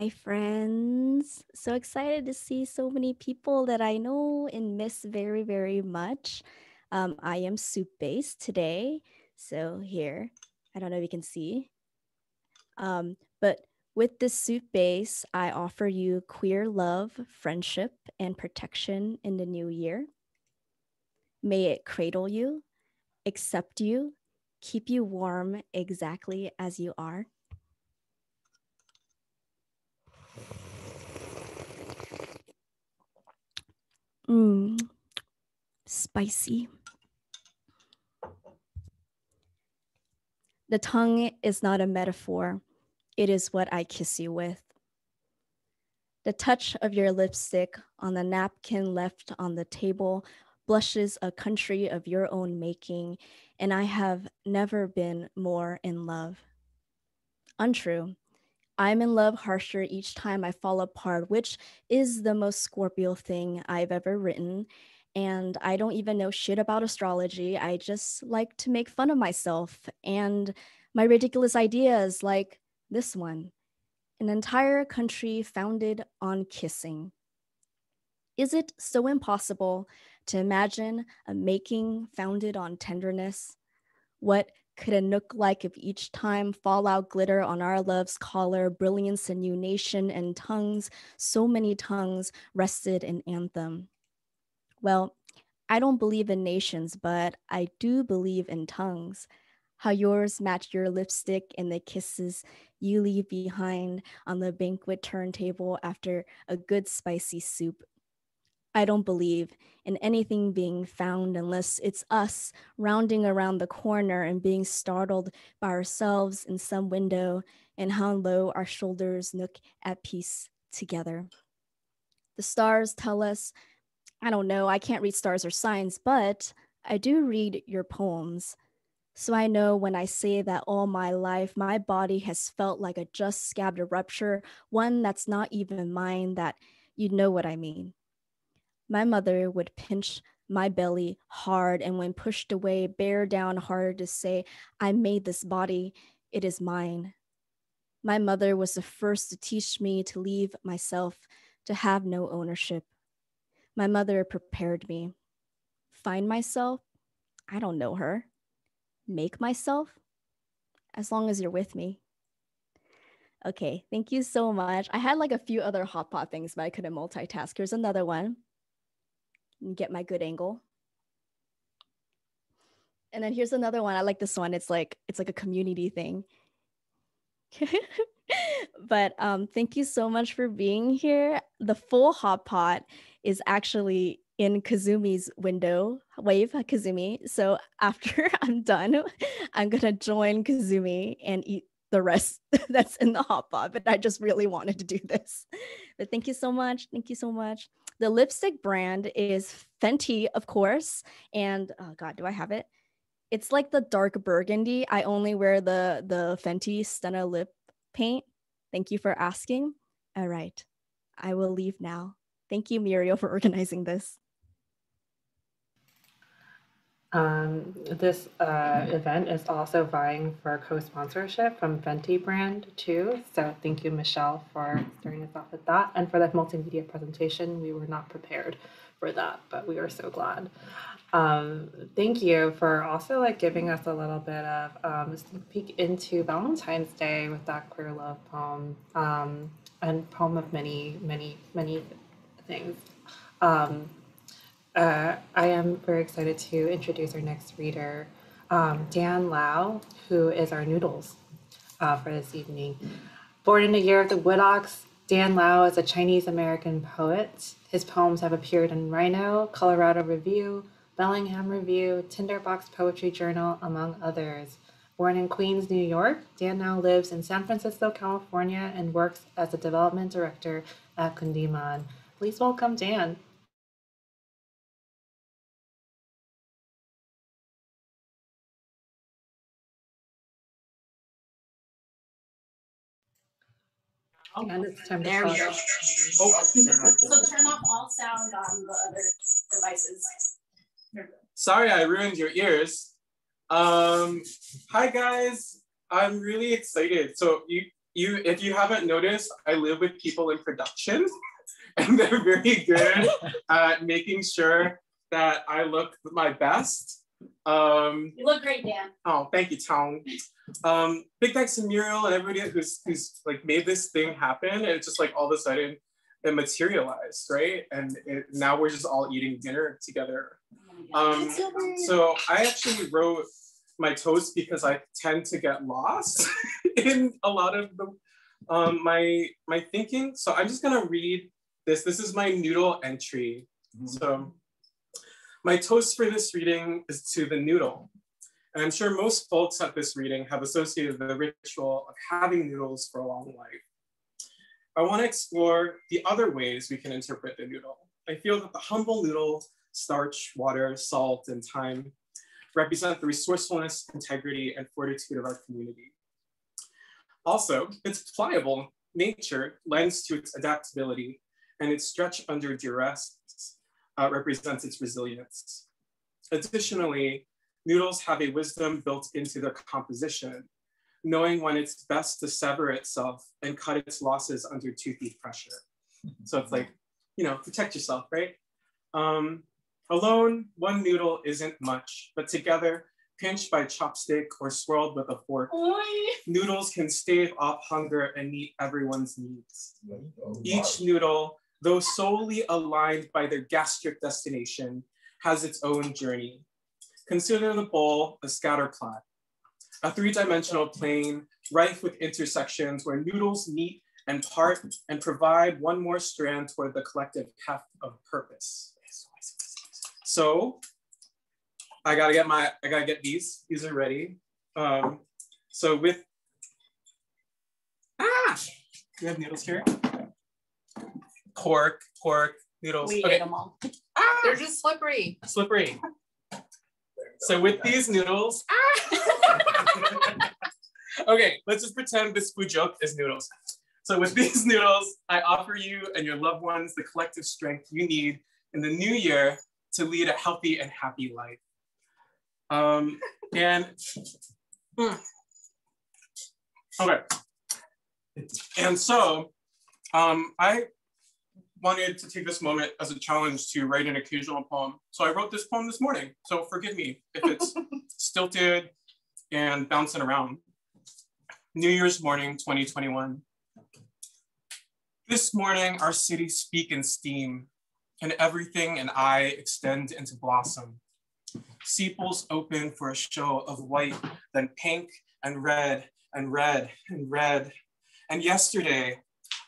Hi, friends. So excited to see so many people that I know and miss very, very much. Um, I am soup based today. So here, I don't know if you can see. Um, but with this soup base, I offer you queer love, friendship, and protection in the new year. May it cradle you, accept you, keep you warm exactly as you are. Mmm, spicy. The tongue is not a metaphor, it is what I kiss you with. The touch of your lipstick on the napkin left on the table blushes a country of your own making, and I have never been more in love. Untrue. I'm in love harsher each time I fall apart, which is the most Scorpio thing I've ever written. And I don't even know shit about astrology. I just like to make fun of myself and my ridiculous ideas, like this one an entire country founded on kissing. Is it so impossible to imagine a making founded on tenderness? What could a nook like if each time fallout glitter on our love's collar, brilliance a new nation and tongues, so many tongues rested in anthem? Well, I don't believe in nations, but I do believe in tongues how yours match your lipstick and the kisses you leave behind on the banquet turntable after a good spicy soup. I don't believe in anything being found unless it's us rounding around the corner and being startled by ourselves in some window and how low our shoulders look at peace together. The stars tell us, I don't know, I can't read stars or signs, but I do read your poems. So I know when I say that all my life, my body has felt like a just scabbed rupture, one that's not even mine, that you know what I mean. My mother would pinch my belly hard, and when pushed away, bear down harder to say, I made this body, it is mine. My mother was the first to teach me to leave myself, to have no ownership. My mother prepared me. Find myself? I don't know her make myself as long as you're with me. Okay, thank you so much. I had like a few other hot pot things, but I couldn't multitask. Here's another one. Get my good angle. And then here's another one. I like this one. It's like it's like a community thing. <laughs> but um, thank you so much for being here. The full hot pot is actually in Kazumi's window, wave uh, Kazumi. So after <laughs> I'm done, I'm gonna join Kazumi and eat the rest <laughs> that's in the hot pot. But I just really wanted to do this. But thank you so much. Thank you so much. The lipstick brand is Fenty, of course. And oh god, do I have it? It's like the dark burgundy. I only wear the the Fenty Stunna lip paint. Thank you for asking. All right. I will leave now. Thank you, Muriel, for organizing this. Um, this uh, event is also vying for co-sponsorship from Fenty brand too. So thank you, Michelle, for starting us off with that. And for that multimedia presentation, we were not prepared for that, but we are so glad. Um, thank you for also like giving us a little bit of um, sneak peek into Valentine's Day with that queer love poem um, and poem of many, many, many things. Um, uh, I am very excited to introduce our next reader, um, Dan Lau, who is our noodles uh, for this evening. Born in the year of the wood ox, Dan Lau is a Chinese American poet. His poems have appeared in Rhino, Colorado Review, Bellingham Review, Tinderbox Poetry Journal, among others. Born in Queens, New York, Dan now lives in San Francisco, California, and works as a development director at Kundiman. Please welcome Dan. And it's time to There we talk. go. Oh, So turn off all sound on the other devices. sorry I ruined your ears. Um, hi guys, I'm really excited. So you, you, if you haven't noticed, I live with people in production, <laughs> and they're very good <laughs> at making sure that I look my best. Um, You look great, Dan. Oh, thank you, Town. Um, big thanks to Muriel and everybody who's who's like made this thing happen. And it's just like all of a sudden it materialized, right? And it, now we're just all eating dinner together. Um, so I actually wrote my toast because I tend to get lost <laughs> in a lot of the um, my my thinking. So I'm just gonna read this. This is my noodle entry. So my toast for this reading is to the noodle. And I'm sure most folks at this reading have associated the ritual of having noodles for a long life. I want to explore the other ways we can interpret the noodle. I feel that the humble noodle, starch, water, salt, and time represent the resourcefulness, integrity, and fortitude of our community. Also, its pliable nature lends to its adaptability, and its stretch under duress uh, represents its resilience. Additionally, noodles have a wisdom built into their composition, knowing when it's best to sever itself and cut its losses under toothy pressure. So it's like, you know, protect yourself, right? Um, alone, one noodle isn't much, but together, pinched by chopstick or swirled with a fork, noodles can stave off hunger and meet everyone's needs. Each noodle, though solely aligned by their gastric destination, has its own journey. Consider the bowl a scatter plot, a three-dimensional plane rife with intersections where noodles meet and part and provide one more strand toward the collective heft of purpose. So I gotta get my, I gotta get these. These are ready. Um, so with, ah, we have noodles here. Pork, pork, noodles. We okay. ate them all. Ah, They're just slippery. slippery. <laughs> So with these noodles, <laughs> okay, let's just pretend this food joke is noodles. So with these <laughs> noodles, I offer you and your loved ones the collective strength you need in the new year to lead a healthy and happy life. Um, and mm. okay, and so um, I wanted to take this moment as a challenge to write an occasional poem. So I wrote this poem this morning. So forgive me if it's <laughs> stilted and bouncing around. New Year's morning, 2021. This morning, our city speak in steam, and everything and I extend into blossom. Sepals open for a show of white, then pink and red and red and red. And yesterday,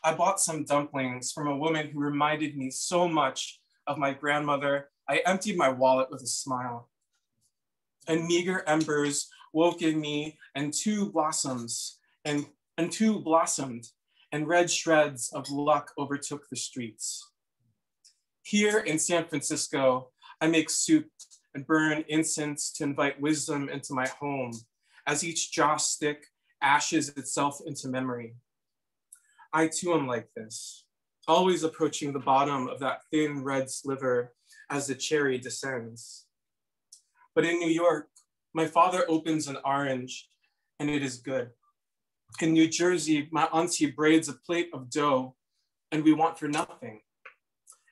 I bought some dumplings from a woman who reminded me so much of my grandmother. I emptied my wallet with a smile. And meager embers woke in me, and two blossoms, and, and two blossomed, and red shreds of luck overtook the streets. Here in San Francisco, I make soup and burn incense to invite wisdom into my home, as each joss stick ashes itself into memory. I too am like this, always approaching the bottom of that thin red sliver as the cherry descends. But in New York, my father opens an orange and it is good. In New Jersey, my auntie braids a plate of dough and we want for nothing.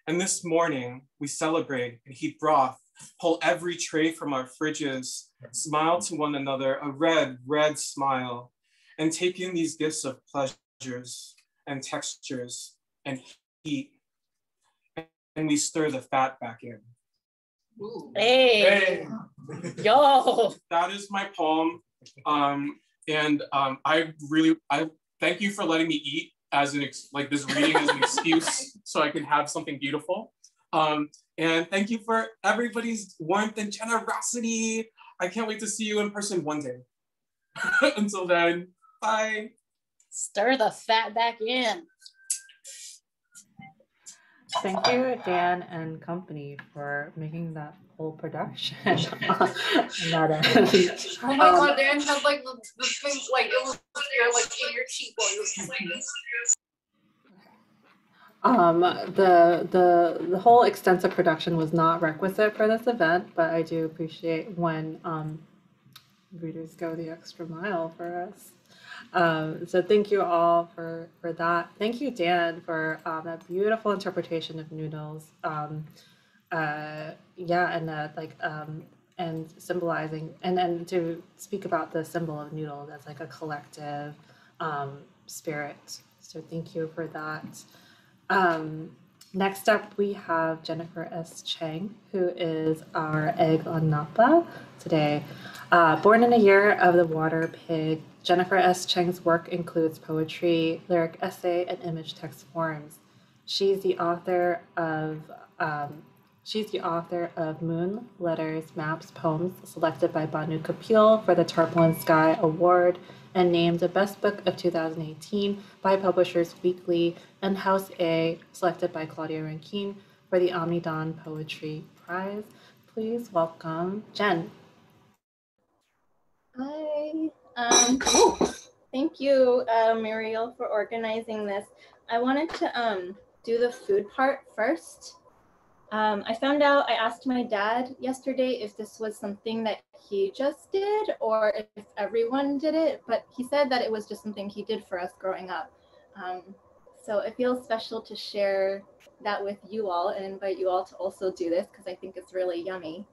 And this morning, we celebrate and heat broth, pull every tray from our fridges, smile to one another, a red, red smile, and take in these gifts of pleasures and textures and heat. And we stir the fat back in. Hey. Yo. That is my poem. Um, and um, I really, I thank you for letting me eat as an, ex- like this reading as an excuse <laughs> so I can have something beautiful. Um, and thank you for everybody's warmth and generosity. I can't wait to see you in person one day. <laughs> Until then, bye. Stir the fat back in. Thank you, Dan and company, for making that whole production. <laughs> That. Oh my god, Dan had like the, the thing, like it was there, like in your cheek while was playing this. Um, the the the whole extensive production was not requisite for this event, but I do appreciate when um, readers go the extra mile for us. Um, so thank you all for for that. Thank you, Dan, for um, that beautiful interpretation of noodles. Um, uh, yeah, and uh, like um, and symbolizing and and to speak about the symbol of noodle as like a collective um, spirit. So thank you for that. Um, next up, we have Jennifer S. Cheng, who is our egg on Napa today. Uh, born in a year of the water pig, Jennifer S. Cheng's work includes poetry, lyric essay, and image text forms. She's the author of um, she's the author of Moon, Letters, Maps, Poems, selected by Bhanu Kapil for the Tarpaulin Sky Award and named the best book of 2018 by Publishers Weekly, and House A, selected by Claudia Rankine for the Omnidawn Poetry Prize. Please welcome Jen. Hi. Um, thank you, uh, Muriel, for organizing this. I wanted to um, do the food part first. Um, I found out, I asked my dad yesterday if this was something that he just did or if everyone did it, but he said that it was just something he did for us growing up. Um, so it feels special to share that with you all and invite you all to also do this because I think it's really yummy.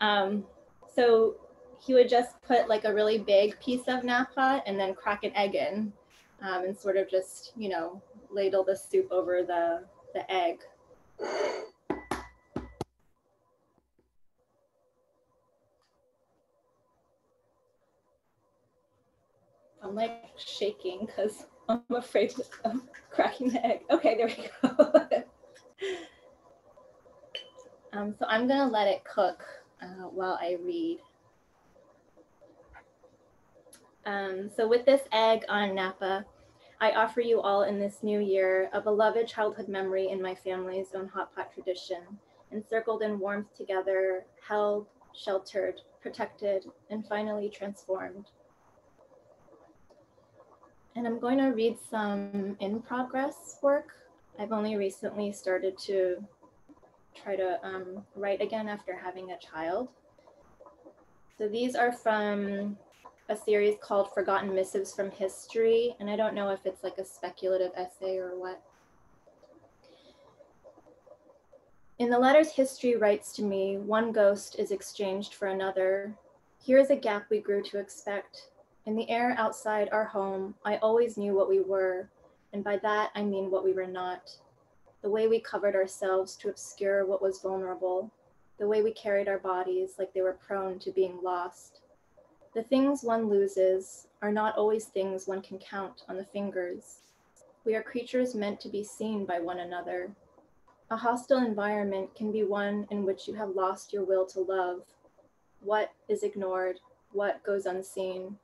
Um, so he would just put like a really big piece of napa and then crack an egg in um, and sort of just, you know, ladle the soup over the, the egg. I'm like shaking because I'm afraid of cracking the egg. Okay, there we go. <laughs> um, so I'm gonna let it cook uh, while I read. Um, so with this egg on Napa, I offer you all in this new year a beloved childhood memory in my family's own hot pot tradition, encircled in warmth together, held, sheltered, protected, and finally transformed. And I'm going to read some in progress work. I've only recently started to try to um, write again after having a child. So these are from a series called Forgotten Missives from History, and I don't know if it's like a speculative essay or what. In the letters history writes to me, one ghost is exchanged for another. Here is a gap we grew to expect. In the air outside our home, I always knew what we were, and by that I mean what we were not. The way we covered ourselves to obscure what was vulnerable, the way we carried our bodies like they were prone to being lost. The things one loses are not always things one can count on the fingers. We are creatures meant to be seen by one another. A hostile environment can be one in which you have lost your will to love. What is ignored? What goes unseen?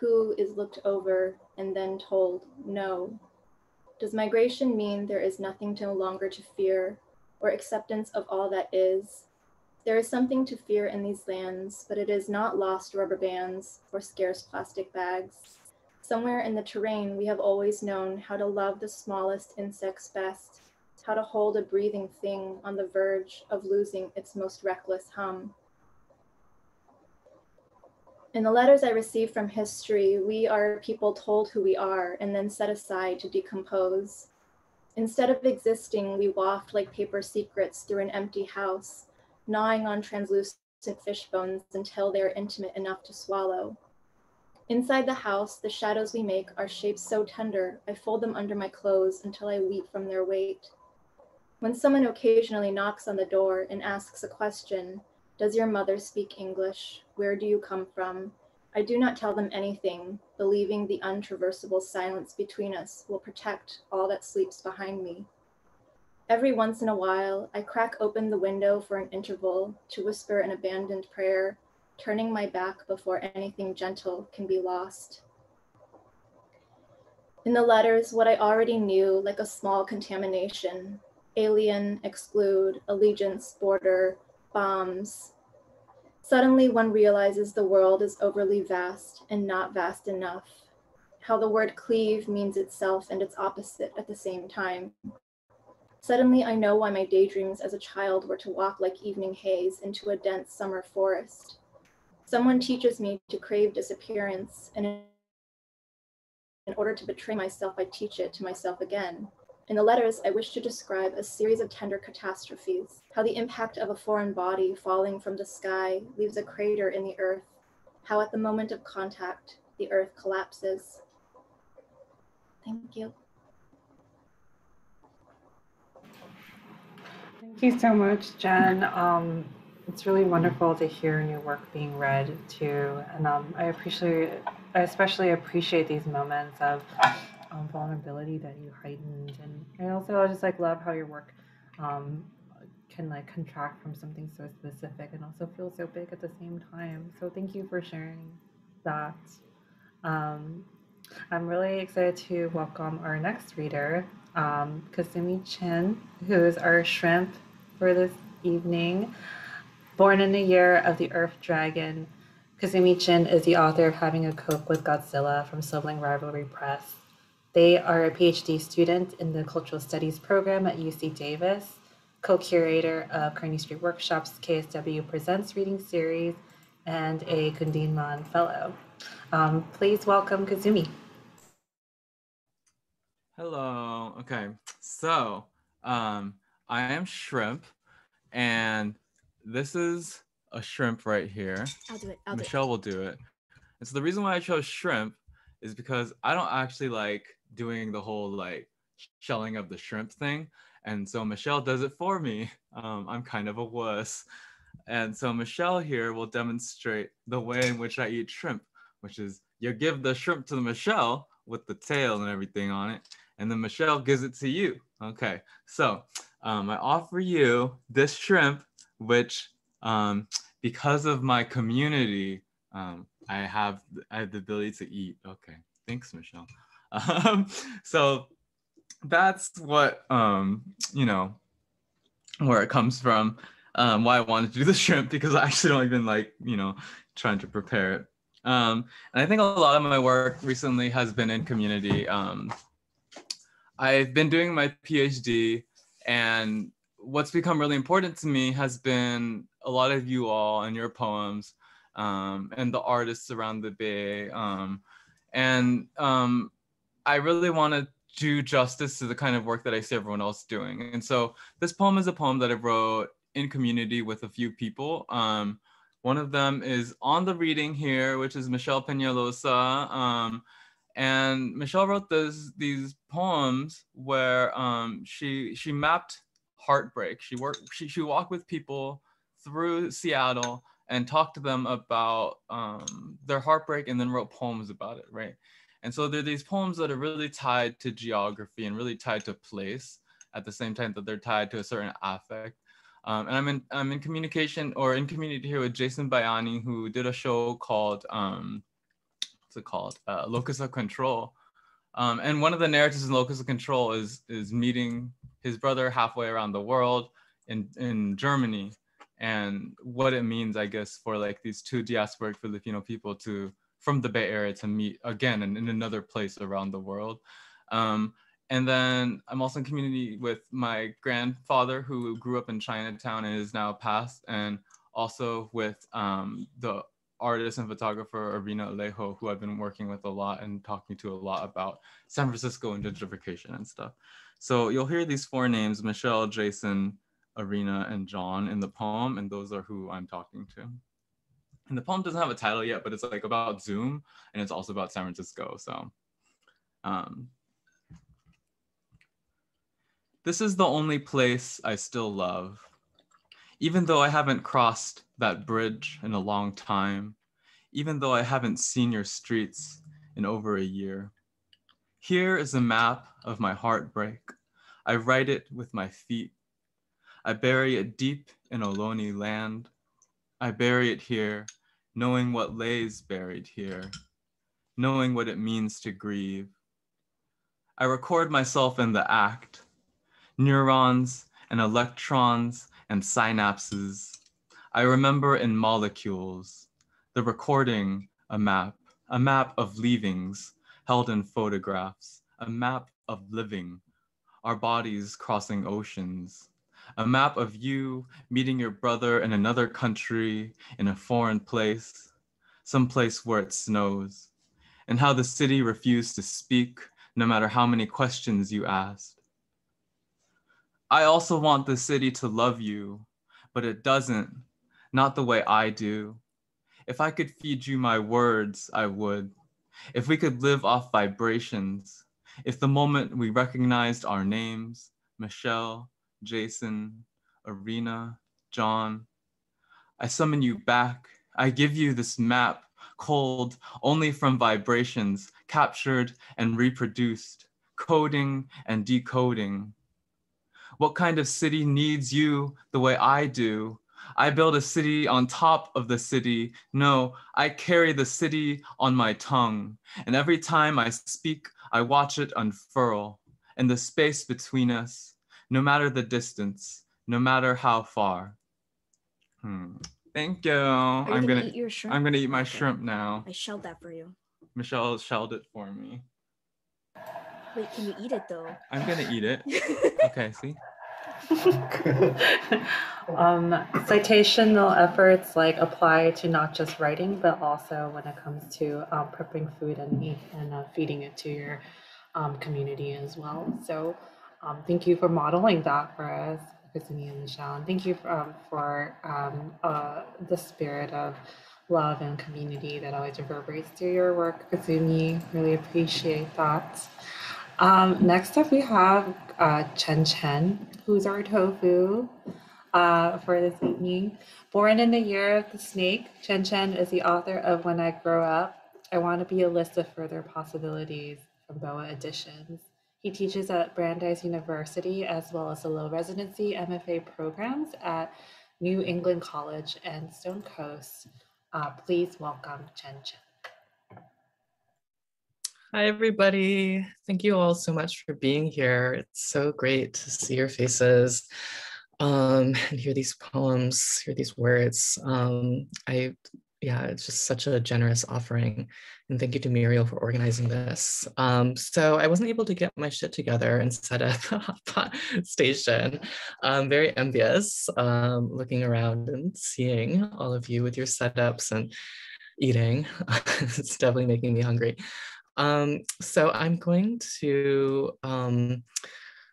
Who is looked over and then told no? Does migration mean there is nothing no longer to fear or acceptance of all that is? There is something to fear in these lands, but it is not lost rubber bands or scarce plastic bags. Somewhere in the terrain, we have always known how to love the smallest insects best, how to hold a breathing thing on the verge of losing its most reckless hum. In the letters I receive from history, we are people told who we are and then set aside to decompose. Instead of existing, we waft like paper secrets through an empty house, gnawing on translucent fish bones until they are intimate enough to swallow. Inside the house, the shadows we make are shapes so tender, I fold them under my clothes until I weep from their weight. When someone occasionally knocks on the door and asks a question, does your mother speak English? Where do you come from? I do not tell them anything, believing the untraversable silence between us will protect all that sleeps behind me. Every once in a while, I crack open the window for an interval to whisper an abandoned prayer, turning my back before anything gentle can be lost. In the letters, what I already knew, like a small contamination alien, exclude, allegiance, border, bombs. Suddenly, one realizes the world is overly vast and not vast enough. How the word cleave means itself and its opposite at the same time. Suddenly, I know why my daydreams as a child were to walk like evening haze into a dense summer forest. Someone teaches me to crave disappearance, and in order to betray myself, I teach it to myself again. In the letters, I wish to describe a series of tender catastrophes, how the impact of a foreign body falling from the sky leaves a crater in the earth, how at the moment of contact, the earth collapses. Thank you. Thank you so much, Jen. Um, it's really wonderful to hear new work being read too, and um, I appreciate, I especially appreciate these moments of um, vulnerability that you heightened, and I also just like love how your work um, can like contract from something so specific and also feel so big at the same time. So thank you for sharing that. Um, I'm really excited to welcome our next reader, um, Kazumi Chin, who is our shrimp for this evening. Born in the year of the Earth Dragon, Kazumi Chin is the author of Having a Coke with Godzilla from Sibling Rivalry Press. They are a PhD student in the Cultural Studies program at UC Davis, co curator of Kearny Street Workshops KSW Presents Reading Series, and a Kundiman Fellow. Um, please welcome Kazumi. Hello. Okay. So um, I am Shrimp, and this is a shrimp right here. I'll do it. I'll Michelle do will do it. And so the reason why I chose shrimp is because I don't actually like doing the whole like shelling of the shrimp thing. And so Michelle does it for me. Um, I'm kind of a wuss. And so Michelle here will demonstrate the way in which I eat shrimp, which is you give the shrimp to the Michelle with the tail and everything on it, and then Michelle gives it to you. Okay, so um, I offer you this shrimp, which um, because of my community, um, I have I have the ability to eat. Okay, thanks, Michelle. <laughs> Um, so that's what um, you know where it comes from. Um, why I wanted to do the shrimp because I actually don't even like you know trying to prepare it. And I think a lot of my work recently has been in community. Um, I've been doing my PhD, and what's become really important to me has been a lot of you all and your poems um, and the artists around the Bay. Um, and um, I really want to do justice to the kind of work that I see everyone else doing. And so this poem is a poem that I wrote in community with a few people. Um, one of them is on the reading here, which is Michelle Peñaloza. And Michelle wrote this, these poems where um, she she mapped heartbreak. She worked she, she walked with people through Seattle and talked to them about um, their heartbreak and then wrote poems about it, right? And so there are these poems that are really tied to geography and really tied to place at the same time that they're tied to a certain affect. Um, and I'm in I'm in communication or in community here with Jason Bayani, who did a show called um, what's it called? Uh, Locus of Control. Um, and one of the narratives in Locus of Control is is meeting his brother halfway around the world in in Germany, and what it means, I guess, for like these two diasporic Filipino people to from the Bay Area to meet again in, in another place around the world. Um, and then I'm also in community with my grandfather who grew up in Chinatown and is now passed, and also with um, the artist and photographer Irina Alejo, who I've been working with a lot and talking to a lot about San Francisco and gentrification and stuff. So you'll hear these four names, Michelle, Jason, Irina, and John in the poem, and those are who I'm talking to. And the poem doesn't have a title yet, but it's like about Zoom, and it's also about San Francisco. So um, this is the only place I still love. Even though I haven't crossed that bridge in a long time, even though I haven't seen your streets in over a year. Here is a map of my heartbreak. I write it with my feet. I bury it deep in Ohlone land. I bury it here, knowing what lays buried here, knowing what it means to grieve. I record myself in the act, neurons and electrons and synapses. I remember in molecules, the recording, a map, a map of leavings held in photographs, a map of living, our bodies crossing oceans, a map of you meeting your brother in another country, in a foreign place, some place where it snows, and how the city refused to speak no matter how many questions you asked. I also want the city to love you, but it doesn't, not the way I do. If I could feed you my words, I would. If we could live off vibrations, if the moment we recognized our names, Michelle, Jason, Arena, John, I summon you back. I give you this map, cold only from vibrations, captured and reproduced, coding and decoding. What kind of city needs you the way I do? I build a city on top of the city. No, I carry the city on my tongue. And every time I speak, I watch it unfurl. And the space between us, no matter the distance, no matter how far. Hmm. Thank you. you I'm gonna gonna eat your shrimp? I'm gonna eat my Okay. shrimp now. I shelled that for you. Michelle shelled it for me. Wait, can you eat it though? I'm gonna eat it. <laughs> Okay, see? <laughs> um, citational efforts like apply to not just writing, but also when it comes to um, prepping food and and uh, feeding it to your um, community as well. So, um, thank you for modeling that for us, Kazumi and Michelle, and thank you um, for um, uh, the spirit of love and community that always reverberates through your work, Kazumi. Really appreciate that. Next up, we have uh, Chen Chen, who's our tofu uh, for this evening. Born in the year of the snake, Chen Chen is the author of When I Grow Up, I Want to Be a List of Further Possibilities from Boa Editions. He teaches at Brandeis University as well as the low residency MFA programs at New England College and Stonecoast. Uh, please welcome Chen Chen. Hi, everybody. Thank you all so much for being here. It's so great to see your faces um, <laughs> and hear these poems, hear these words. Um, I, yeah, it's just such a generous offering. And thank you to Muriel for organizing this. Um, so I wasn't able to get my shit together and set up <laughs> a hot pot station. I'm very envious um, looking around and seeing all of you with your setups and eating. <laughs> it's definitely making me hungry. Um, so I'm going to um,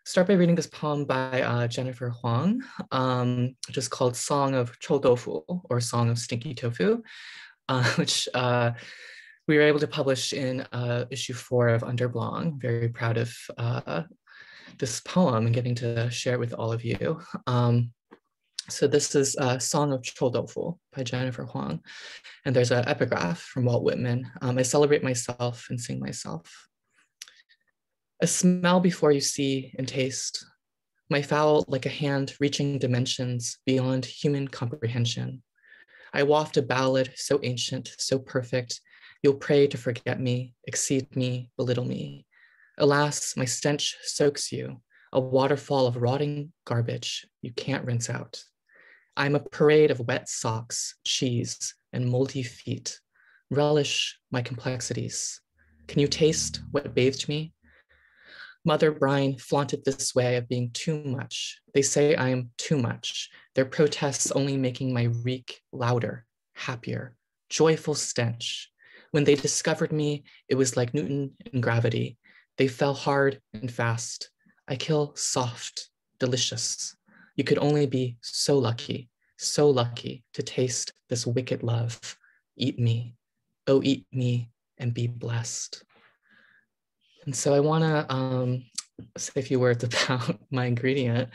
start by reading this poem by uh, Jennifer Huang, um, which is called Song of Chou Tofu or Song of Stinky Tofu, uh, <laughs> which uh, we were able to publish in uh, issue four of Underblong. Very proud of uh, this poem and getting to share it with all of you. Um, so this is a Song of Chou Tofu by Jennifer Huang. And there's an epigraph from Walt Whitman. Um, I celebrate myself and sing myself. A smell before you see and taste, my foul like a hand reaching dimensions beyond human comprehension. I waft a ballad so ancient, so perfect, you'll pray to forget me, exceed me, belittle me. Alas, my stench soaks you, a waterfall of rotting garbage you can't rinse out. I'm a parade of wet socks, cheese, and moldy feet. Relish my complexities. Can you taste what bathed me? Mother Brine flaunted this way of being too much. They say I'm too much. Their protests only making my reek louder, happier, joyful stench. When they discovered me, it was like Newton and gravity. They fell hard and fast. I kill soft, delicious. You could only be so lucky, so lucky to taste this wicked love. Eat me. Oh, eat me and be blessed. And so I want to um, say a few words <laughs> about my ingredient.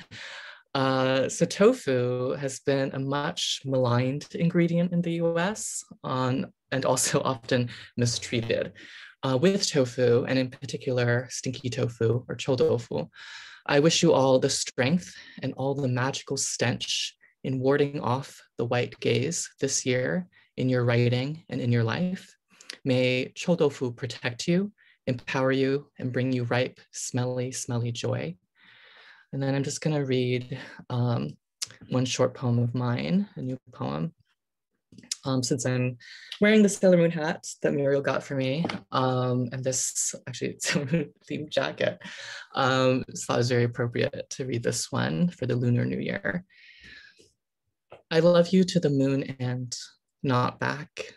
Uh, so tofu has been a much maligned ingredient in the US on, and also <laughs> often mistreated. Uh, with tofu, and in particular stinky tofu or chou tofu, I wish you all the strength and all the magical stench in warding off the white gaze this year in your writing and in your life. May Chodofu protect you, empower you, and bring you ripe, smelly, smelly joy. And then I'm just going to read um, one short poem of mine, a new poem. Um, since I'm wearing the Sailor Moon hat that Muriel got for me, um, and this actually <laughs> Sailor Moon themed jacket, um, so it was very appropriate to read this one for the Lunar New Year. I love you to the moon and not back.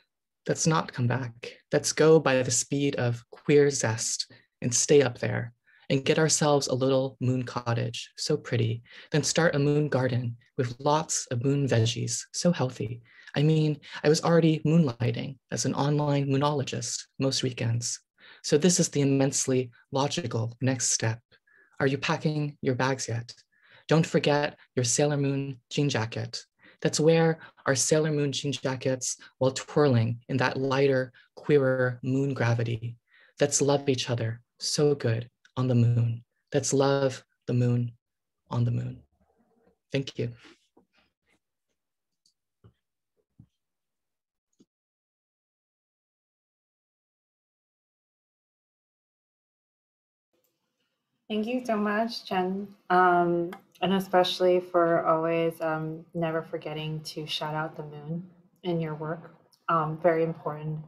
Let's not come back. Let's go by the speed of queer zest and stay up there and get ourselves a little moon cottage, so pretty, then start a moon garden with lots of moon veggies, so healthy. I mean, I was already moonlighting as an online moonologist most weekends. So this is the immensely logical next step. Are you packing your bags yet? Don't forget your Sailor Moon jean jacket. Let's wear our Sailor Moon jean jackets while twirling in that lighter, queerer moon gravity. Let's love each other so good on the moon. Let's love the moon on the moon. Thank you. Thank you so much, Chen. Um, and especially for always um, never forgetting to shout out the moon in your work. Um, very important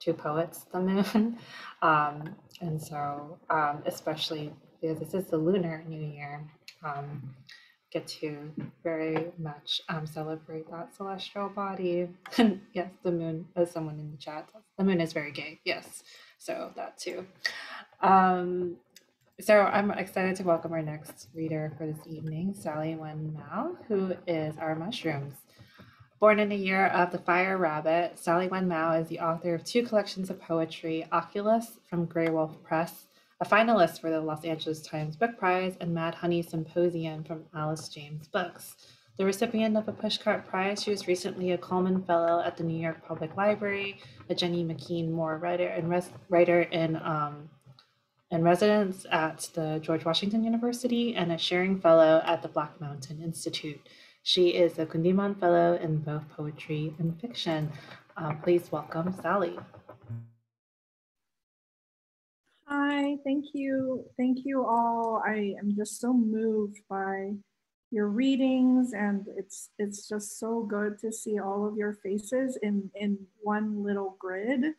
to poets, the moon. <laughs> Um, and so, um, especially because this is the lunar new year, um, get to very much celebrate that celestial body. <laughs> Yes, the moon, as someone in the chat, the moon is very gay. Yes, so that too. So I'm excited to welcome our next reader for this evening, Sally Wen Mao, who is our mushrooms. Born in the year of the fire rabbit, Sally Wen Mao is the author of two collections of poetry, Oculus from Graywolf Press, a finalist for the Los Angeles Times Book Prize, and Mad Honey Symposium from Alice James Books. The recipient of a Pushcart Prize, she was recently a Cullman Fellow at the New York Public Library, a Jenny McKean Moore writer and writer in um, in residence at the George Washington University, and a Shearing Fellow at the Black Mountain Institute. She is a Kundiman Fellow in both poetry and fiction. Uh, please welcome Sally. Hi, thank you. Thank you all. I am just so moved by your readings and it's it's just so good to see all of your faces in in one little grid.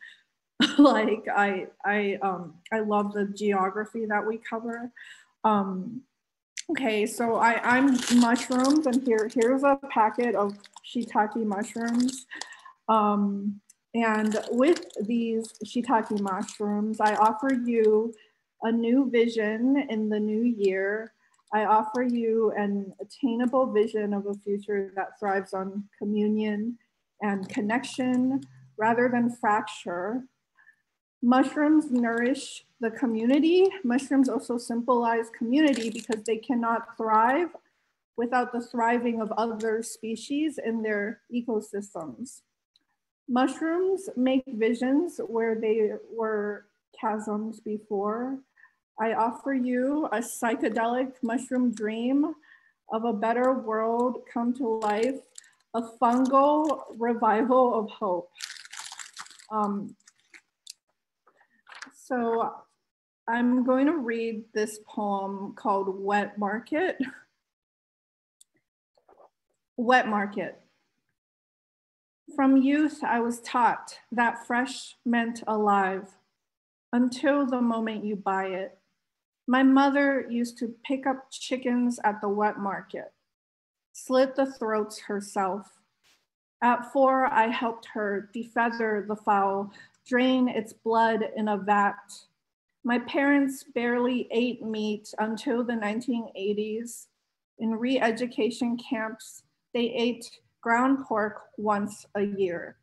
<laughs> like I I um I love the geography that we cover. Um Okay, so I, I'm mushrooms, and here here's a packet of shiitake mushrooms. Um, and with these shiitake mushrooms, I offer you a new vision in the new year. I offer you an attainable vision of a future that thrives on communion and connection rather than fracture. Mushrooms nourish the community. Mushrooms also symbolize community because they cannot thrive without the thriving of other species in their ecosystems. Mushrooms make visions where they were chasms before. I offer you a psychedelic mushroom dream of a better world come to life, a fungal revival of hope. Um, so I'm going to read this poem called Wet Market. Wet Market. From youth, I was taught that fresh meant alive until the moment you buy it. My mother used to pick up chickens at the wet market, slit the throats herself. At four, I helped her defeather the fowl, drain its blood in a vat. My parents barely ate meat until the 1980s. In re education camps, they ate ground pork once a year.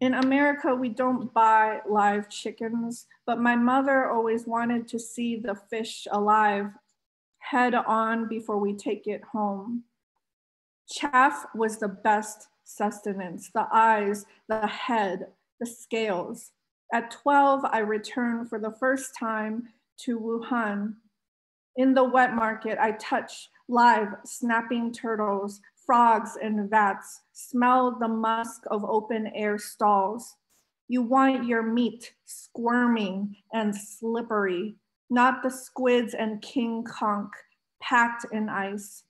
In America, we don't buy live chickens, but my mother always wanted to see the fish alive head on before we take it home. Chaff was the best sustenance, the eyes, the head, the scales. At 12, I returned for the first time to Wuhan. In the wet market, I touched live snapping turtles, frogs in vats, smell the musk of open air stalls. You want your meat squirming and slippery, not the squids and king conch packed in ice.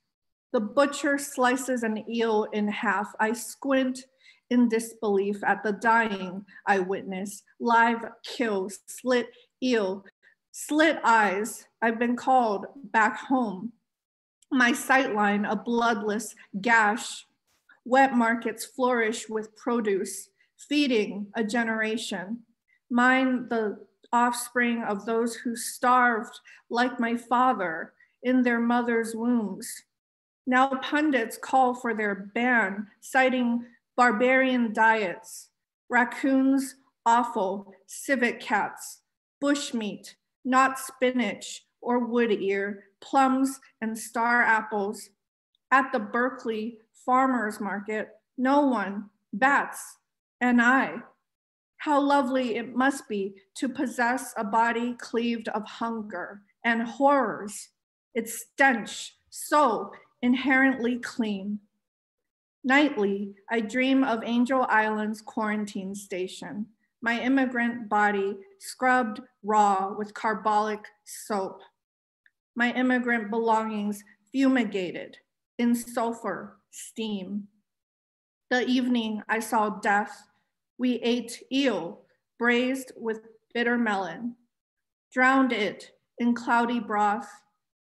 The butcher slices an eel in half. I squint in disbelief at the dying I witness. Live kill, slit eel, slit eyes. I've been called back home. My sightline, a bloodless gash. Wet markets flourish with produce, feeding a generation. Mine, the offspring of those who starved like my father in their mother's wombs. Now pundits call for their ban, citing barbarian diets, raccoons, offal, civet cats, bushmeat, not spinach or wood ear, plums and star apples. At the Berkeley farmers market, no one bats and I. How lovely it must be to possess a body cleaved of hunger and horrors, its stench so inherently clean. Nightly, I dream of Angel Island's quarantine station, my immigrant body scrubbed raw with carbolic soap, my immigrant belongings fumigated in sulfur steam. The evening I saw death, we ate eel braised with bitter melon, drowned it in cloudy broth.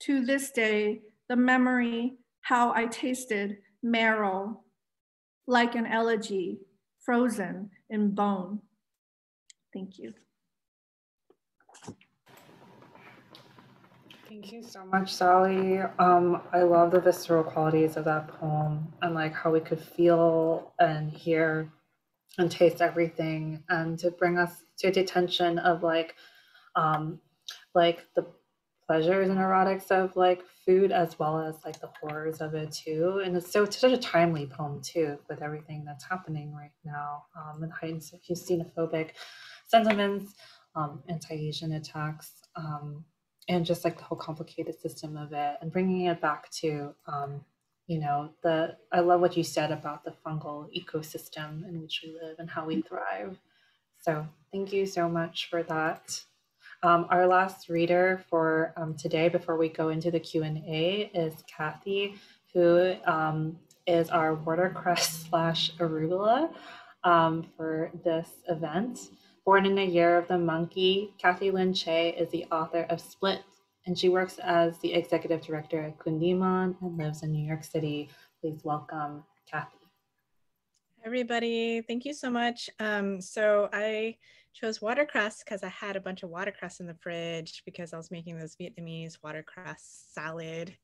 To this day, the memory how I tasted marrow like an elegy frozen in bone. Thank you. Thank you so much, Sally. Um, I love the visceral qualities of that poem and like how we could feel and hear and taste everything and to bring us to a detention of like um like the pleasures and erotics of like food as well as like the horrors of it too. And it's so it's such a timely poem too with everything that's happening right now um, and heightened xenophobic sentiments, um, anti-Asian attacks, um, and just like the whole complicated system of it and bringing it back to um, you know the I love what you said about the fungal ecosystem in which we live and how we thrive. So thank you so much for that. Um, our last reader for um, today, before we go into the Q&A, is Cathy, who um, is our watercress <laughs> slash arugula um, for this event. Born in the year of the monkey, Cathy Linh Che is the author of Split, and she works as the executive director at Kundiman and lives in New York City. Please welcome Cathy. Everybody, thank you so much. Um, so I chose watercress because I had a bunch of watercress in the fridge because I was making those Vietnamese watercress salad.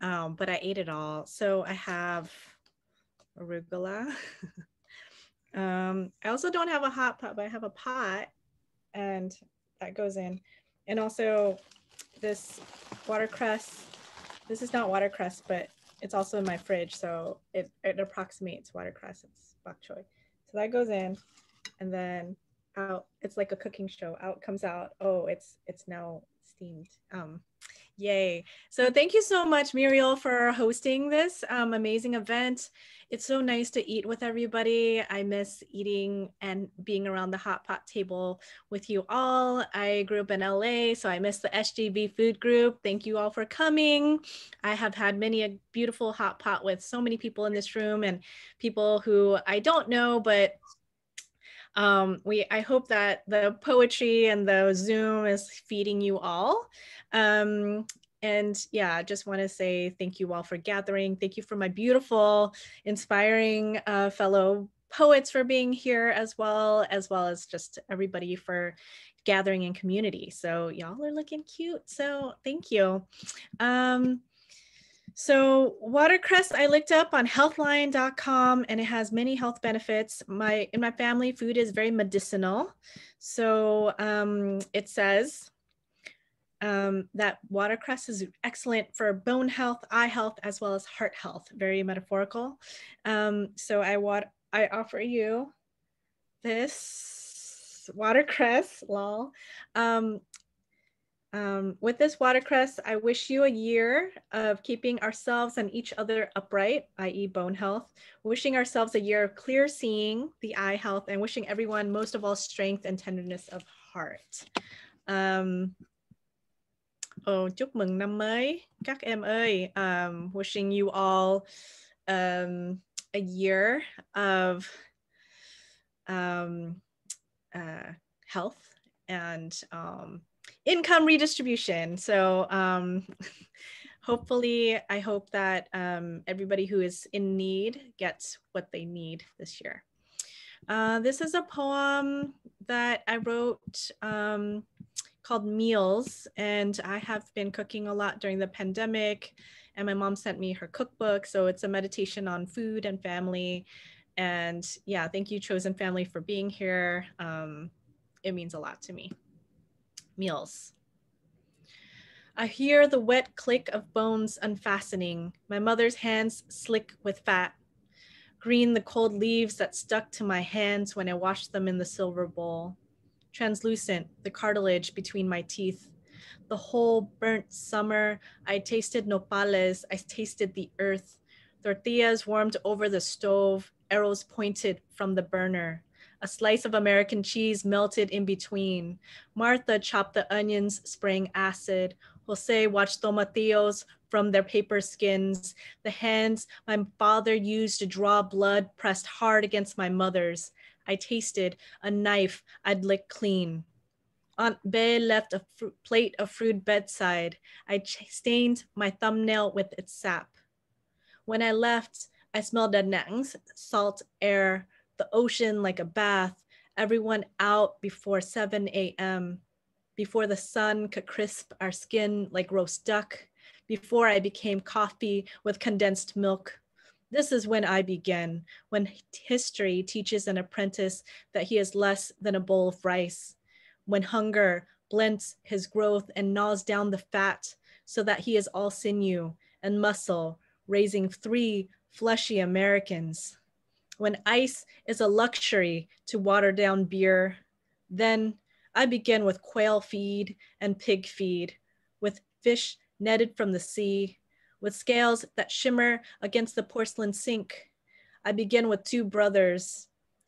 Um, but I ate it all. So I have arugula. <laughs> um, I also don't have a hot pot, but I have a pot and that goes in. And also this watercress, this is not watercress, but it's also in my fridge. So it, it approximates watercress. It's bok choy. So that goes in. And then out it's like a cooking show. Out comes out. Oh it's it's now steamed. Um yay. So thank you so much muriel for hosting this um, amazing event. It's so nice to eat with everybody. I miss eating and being around the hot pot table with you all. I grew up in la so i miss the SGV food group. Thank you all for coming. I have had many a beautiful hot pot with so many people in this room and people who i don't know but um, we I hope that the poetry and the Zoom is feeding you all. Um, and yeah, just want to say thank you all for gathering. Thank you for my beautiful, inspiring uh, fellow poets for being here as well, as well as just everybody for gathering in community. So y'all are looking cute. So thank you. Um, so watercress, I looked up on healthline.com and it has many health benefits. My in my family, food is very medicinal. So um, it says um, that watercress is excellent for bone health, eye health, as well as heart health. Very metaphorical. Um, so I want I offer you this watercress, lol. Um, um, with this watercress, I wish you a year of keeping ourselves and each other upright, i.e. bone health, wishing ourselves a year of clear seeing, the eye health, and wishing everyone most of all strength and tenderness of heart. Um, oh, chúc mừng năm mới các em ơi. Um, wishing you all um, a year of um, uh, health and um, income redistribution. So um, <laughs> hopefully, I hope that um, everybody who is in need gets what they need this year. Uh, this is a poem that I wrote um, called Meals, and I have been cooking a lot during the pandemic. And my mom sent me her cookbook. So it's a meditation on food and family. And yeah, thank you, Chosen Family, for being here. Um, it means a lot to me meals. I hear the wet click of bones unfastening, my mother's hands slick with fat. Green the cold leaves that stuck to my hands when I washed them in the silver bowl. Translucent, the cartilage between my teeth. The whole burnt summer, I tasted nopales, I tasted the earth. Tortillas warmed over the stove, arrows pointed from the burner a slice of American cheese melted in between. Martha chopped the onions, spraying acid. Jose watched tomatillos from their paper skins. The hands my father used to draw blood pressed hard against my mother's. I tasted a knife I'd licked clean. Aunt Bay left a plate of fruit bedside. I stained my thumbnail with its sap. When I left, I smelled Da Nang's salt air the ocean like a bath, everyone out before 7 a.m., before the sun could crisp our skin like roast duck, before I became coffee with condensed milk. This is when I begin, when history teaches an apprentice that he is less than a bowl of rice, when hunger blunts his growth and gnaws down the fat so that he is all sinew and muscle, raising three fleshy Americans when ice is a luxury to water down beer. Then I begin with quail feed and pig feed, with fish netted from the sea, with scales that shimmer against the porcelain sink. I begin with two brothers.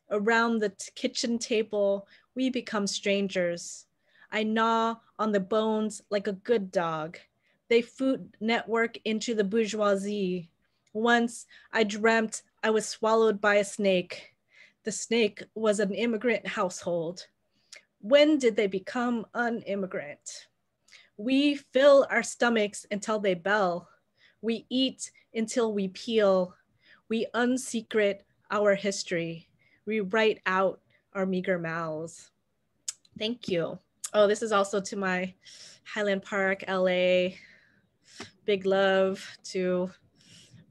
Around the kitchen table, we become strangers. I gnaw on the bones like a good dog. They food network into the bourgeoisie. Once I dreamt I was swallowed by a snake. The snake was an immigrant household. When did they become an immigrant? We fill our stomachs until they bell. We eat until we peel. We unsecret our history. We write out our meager mouths. Thank you. Oh, this is also to my Highland Park, LA. Big love to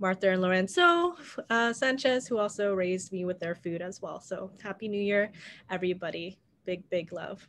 Martha and Lorenzo uh, Sanchez, who also raised me with their food as well. So happy New Year, everybody. Big, big love.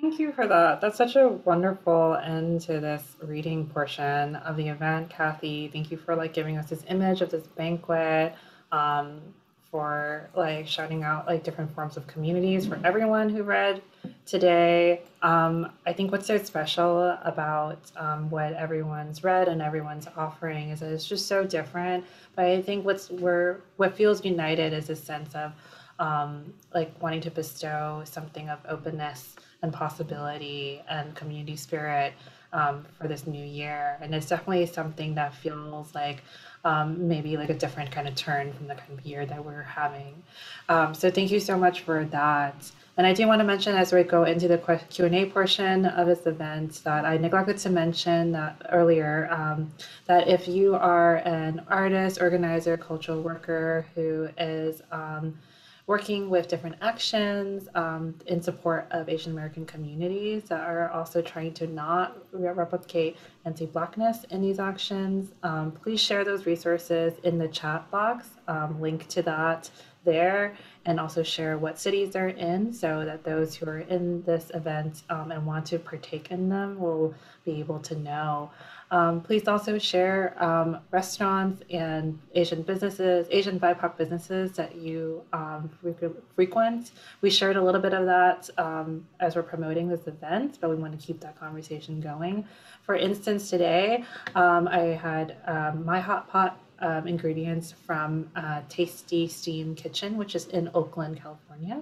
Thank you for that. That's such a wonderful end to this reading portion of the event, Cathy. Thank you for like giving us this image of this banquet. Um, for like shouting out like different forms of communities for everyone who read today. Um, I think what's so special about um, what everyone's read and everyone's offering is that it's just so different. But I think what's where what feels united is a sense of um, like wanting to bestow something of openness and possibility and community spirit um, for this new year. And it's definitely something that feels like um, maybe like a different kind of turn from the kind of year that we're having. Um, so thank you so much for that. And I do want to mention as we go into the Q&A portion of this event that I neglected to mention that earlier, um, that if you are an artist, organizer, cultural worker who is um, working with different actions um, in support of Asian American communities that are also trying to not replicate anti-Blackness in these actions, um, please share those resources in the chat box, um, link to that there and also share what cities they're in so that those who are in this event um, and want to partake in them will be able to know. Um, please also share um, restaurants and Asian businesses, Asian BIPOC businesses that you um, frequent. We shared a little bit of that um, as we're promoting this event, but we want to keep that conversation going. For instance, today um, I had my hot pot um, ingredients from uh, Tasty Steam Kitchen, which is in Oakland, California.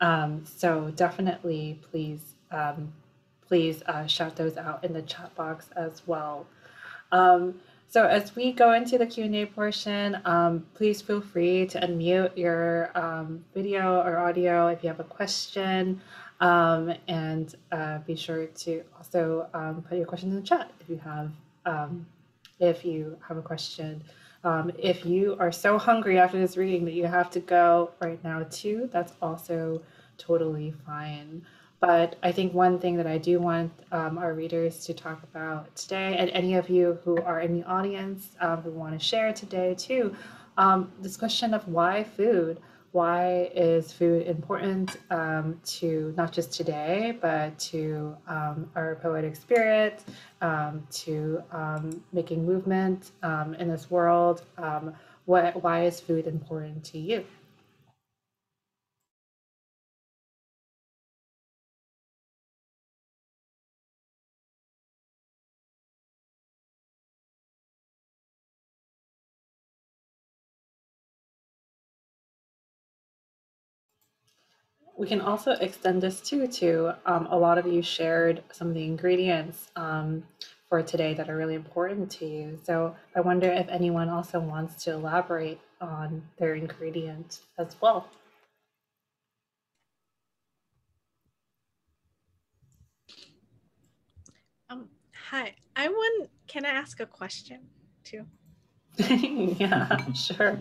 Um, so definitely, please, um, please uh, shout those out in the chat box as well. Um, so as we go into the Q&A portion, um, please feel free to unmute your um, video or audio if you have a question. And uh, be sure to also put your question in the chat if you have if you have a question. Um, if you are so hungry after this reading that you have to go right now too, that's also totally fine. But I think one thing that I do want um, our readers to talk about today, and any of you who are in the audience um, who want to share today too, um, this question of why food why is food important um, to not just today, but to um, our poetic spirit, um, to um, making movement um, in this world? Um, what, why is food important to you? We can also extend this too to um, a lot of you shared some of the ingredients um, for today that are really important to you. So I wonder if anyone also wants to elaborate on their ingredient as well. Um, hi, I want, can I ask a question too? <laughs> yeah, sure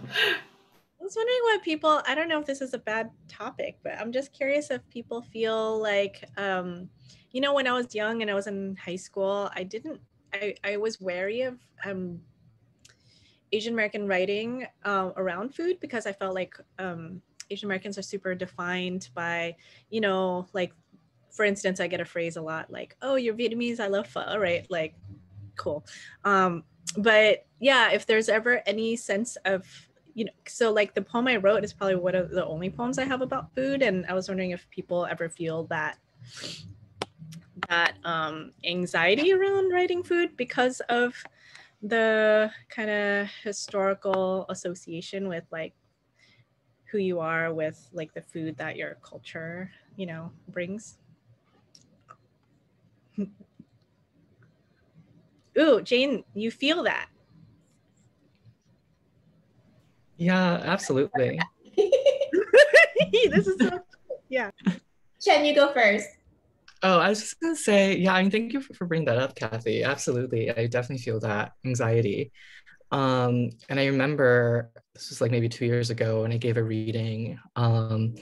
was wondering what people, I don't know if this is a bad topic, but I'm just curious if people feel like, um, you know, when I was young and I was in high school, I didn't, I, I was wary of um, Asian American writing uh, around food because I felt like um, Asian Americans are super defined by, you know, like, for instance, I get a phrase a lot like, oh, you're Vietnamese, I love pho, right? Like, cool. Um, but yeah, if there's ever any sense of you know, so like the poem I wrote is probably one of the only poems I have about food. And I was wondering if people ever feel that that um, anxiety around writing food because of the kind of historical association with like who you are with like the food that your culture, you know, brings. <laughs> Ooh, Jane, you feel that. Yeah, absolutely. <laughs> this is so, yeah. Chen, you go first. Oh, I was just gonna say, yeah, I mean, thank you for, for bringing that up, Cathy. Absolutely, I definitely feel that anxiety. Um, and I remember this was like maybe two years ago, and I gave a reading. Um,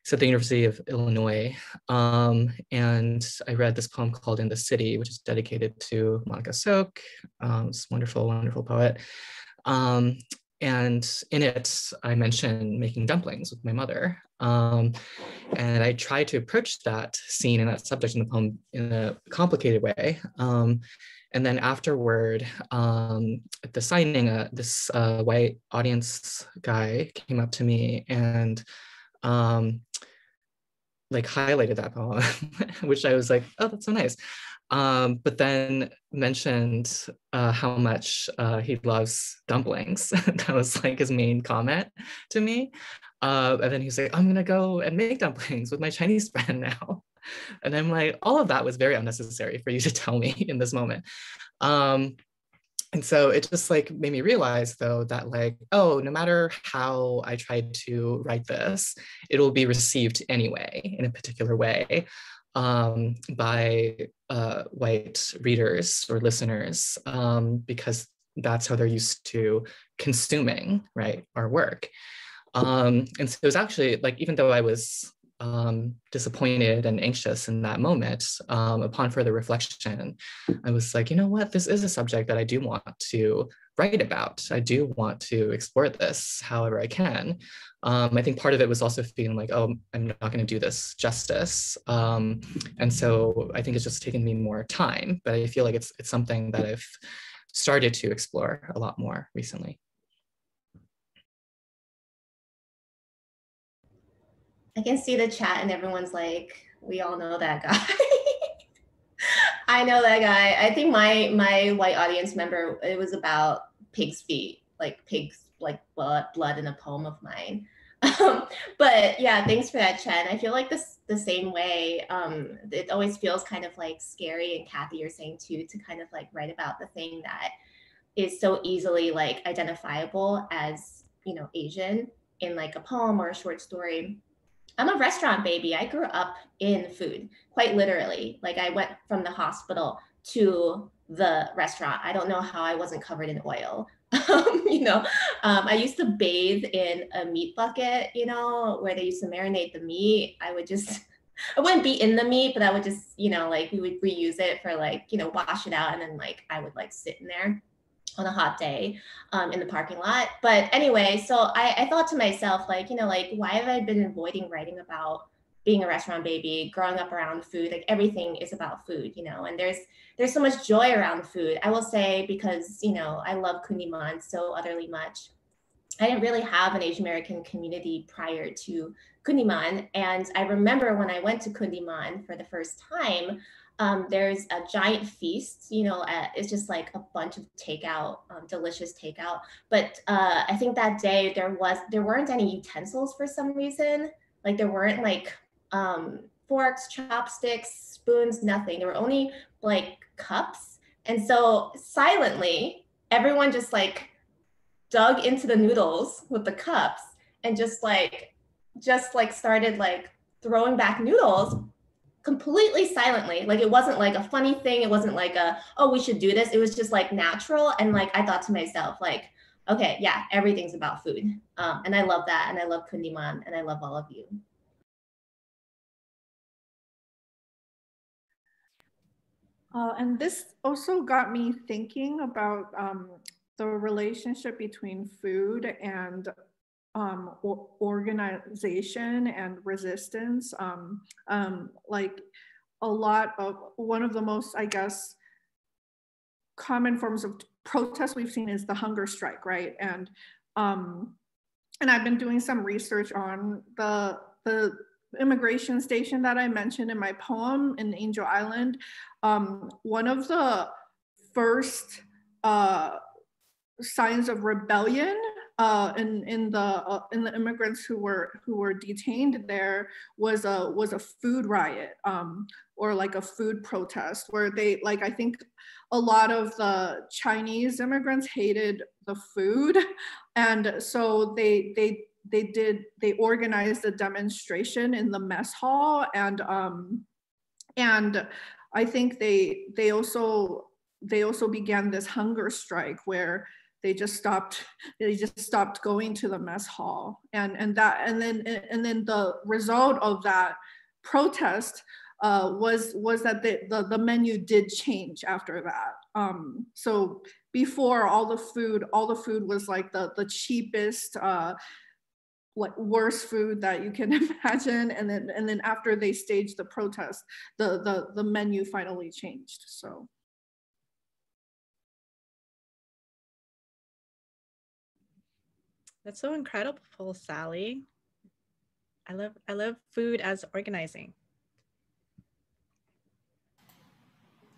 it's at the University of Illinois, um, and I read this poem called "In the City," which is dedicated to Monica Sok, um, this wonderful, wonderful poet. Um, and in it, I mentioned making dumplings with my mother. Um, and I tried to approach that scene and that subject in the poem in a complicated way. Um, and then afterward, um, at the signing, uh, this uh, white audience guy came up to me and um, like highlighted that poem, <laughs> which I was like, oh, that's so nice um, but then mentioned uh, how much uh, he loves dumplings. <laughs> that was like his main comment to me. Uh, and then he's like, I'm gonna go and make dumplings with my Chinese <laughs> friend now. And I'm like, all of that was very unnecessary for you to tell me <laughs> in this moment. Um, and so it just like made me realize though that like oh no matter how i try to write this it'll be received anyway in a particular way um, by uh, white readers or listeners um, because that's how they're used to consuming right our work. Um, and so it was actually like even though i was um, disappointed and anxious in that moment, um, upon further reflection, I was like, you know what, this is a subject that I do want to write about. I do want to explore this however I can. Um, I think part of it was also feeling like, oh, I'm not going to do this justice. Um, and so I think it's just taken me more time, but I feel like it's, it's something that I've started to explore a lot more recently. I can see the chat and everyone's like, we all know that guy. <laughs> I know that guy. I think my my white audience member it was about pig's feet, like pigs like blood blood in a poem of mine. <laughs> Um, but yeah, thanks for that, Chen. I feel like this the same way. Um, it always feels kind of like scary, and Cathy, you're saying too, to kind of like write about the thing that is so easily like identifiable as you know Asian in like a poem or a short story I'm a restaurant baby. I grew up in food, quite literally. Like I went from the hospital to the restaurant. I don't know how I wasn't covered in oil. <laughs> you know, um, I used to bathe in a meat bucket, you know, where they used to marinate the meat. I would just, <laughs> I wouldn't be in the meat, but I would just, you know, like we would reuse it for like, you know, wash it out. And then like I would like sit in there on a hot day um, in the parking lot. But anyway, so I, I thought to myself, like, you know, like, why have I been avoiding writing about being a restaurant baby, growing up around food? Like everything is about food, you know, and there's there's so much joy around food. I will say because, you know, I love Kundiman so utterly much. I didn't really have an Asian American community prior to Kundiman. And I remember when I went to Kundiman for the first time, um, there's a giant feast, you know, it's just like a bunch of takeout, um, delicious takeout. But uh, I think that day there was, there weren't any utensils for some reason. Like there weren't like um, forks, chopsticks, spoons, nothing. There were only like cups. And so silently, everyone just like dug into the noodles with the cups and just like, just like started like throwing back noodles completely silently. Like it wasn't like a funny thing. It wasn't like a, oh, we should do this. It was just like natural. And like I thought to myself, like, okay, yeah, everything's about food. Um, and I love that. And I love Kundiman and I love all of you. Uh, and this also got me thinking about um, the relationship between food and um, organization and resistance. Um, um, like a lot of one of the most, I guess, common forms of protest we've seen is the hunger strike, right? And um, and I've been doing some research on the the immigration station that I mentioned in my poem in Angel Island. Um, one of the first uh, signs of rebellion uh, in in the uh, in the immigrants who were who were detained there was a was a food riot um, or like a food protest where they like I think a lot of the Chinese immigrants hated the food, and so they they they did they organized a demonstration in the mess hall and um, and I think they they also they also began this hunger strike where they just stopped they just stopped going to the mess hall. And and that and then and then the result of that protest uh, was was that the, the, the menu did change after that. Um, so before all the food all the food was like the the cheapest uh, like worst food that you can <laughs> imagine. And then and then after they staged the protest the the the menu finally changed. So That's so incredible, Sally. I love I love food as organizing.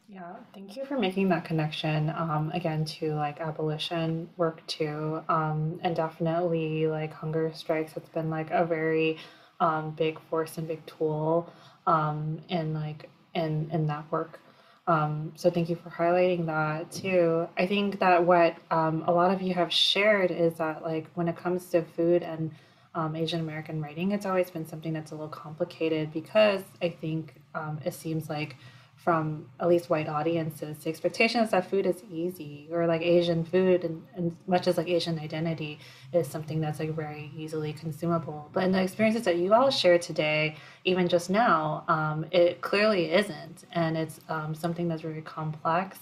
Yeah, thank you for making that connection um, again to like abolition work too. Um, and definitely like hunger strikes, it's been like a very um, big force and big tool um, in like in in that work. Um, so thank you for highlighting that too. I think that what um, a lot of you have shared is that like when it comes to food and um, Asian American writing, it's always been something that's a little complicated because I think um, it seems like from at least white audiences, the expectation is that food is easy or like Asian food and, and much as like Asian identity is something that's like very easily consumable. But in the experiences that you all shared today, even just now, um, it clearly isn't. And it's um, something that's very complex.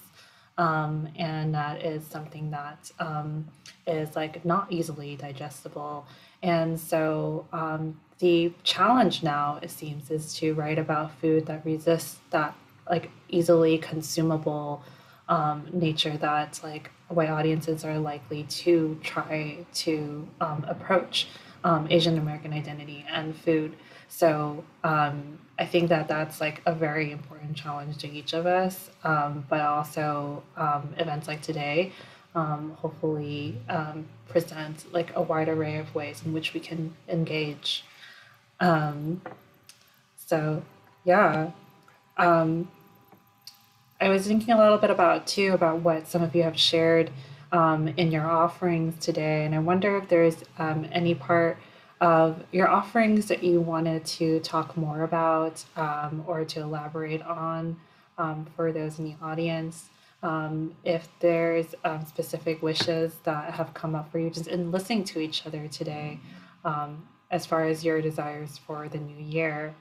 Um, and that is something that um, is like not easily digestible. And so um, the challenge now, it seems, is to write about food that resists that like easily consumable um, nature that like white audiences are likely to try to um, approach um, Asian American identity and food. So um, I think that that's like a very important challenge to each of us, um, but also um, events like today hopefully present like a wide array of ways in which we can engage. so yeah. Um, I was thinking a little bit about too about what some of you have shared um, in your offerings today, and I wonder if there's um, any part of your offerings that you wanted to talk more about um, or to elaborate on um, for those in the audience. Um, if there's um, specific wishes that have come up for you just in listening to each other today, as far as your desires for the new year,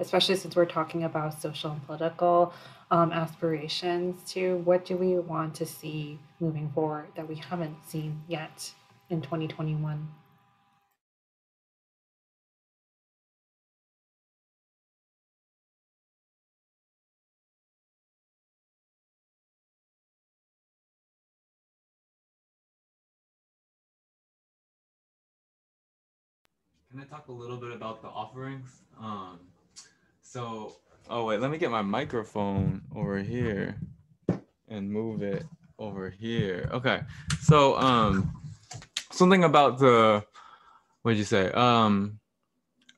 especially since we're talking about social and political um, aspirations to what do we want to see moving forward that we haven't seen yet in 2021. Can I talk a little bit about the offerings? Um, so Oh wait, let me get my microphone over here and move it over here. Okay. So um something about the what did you say? Um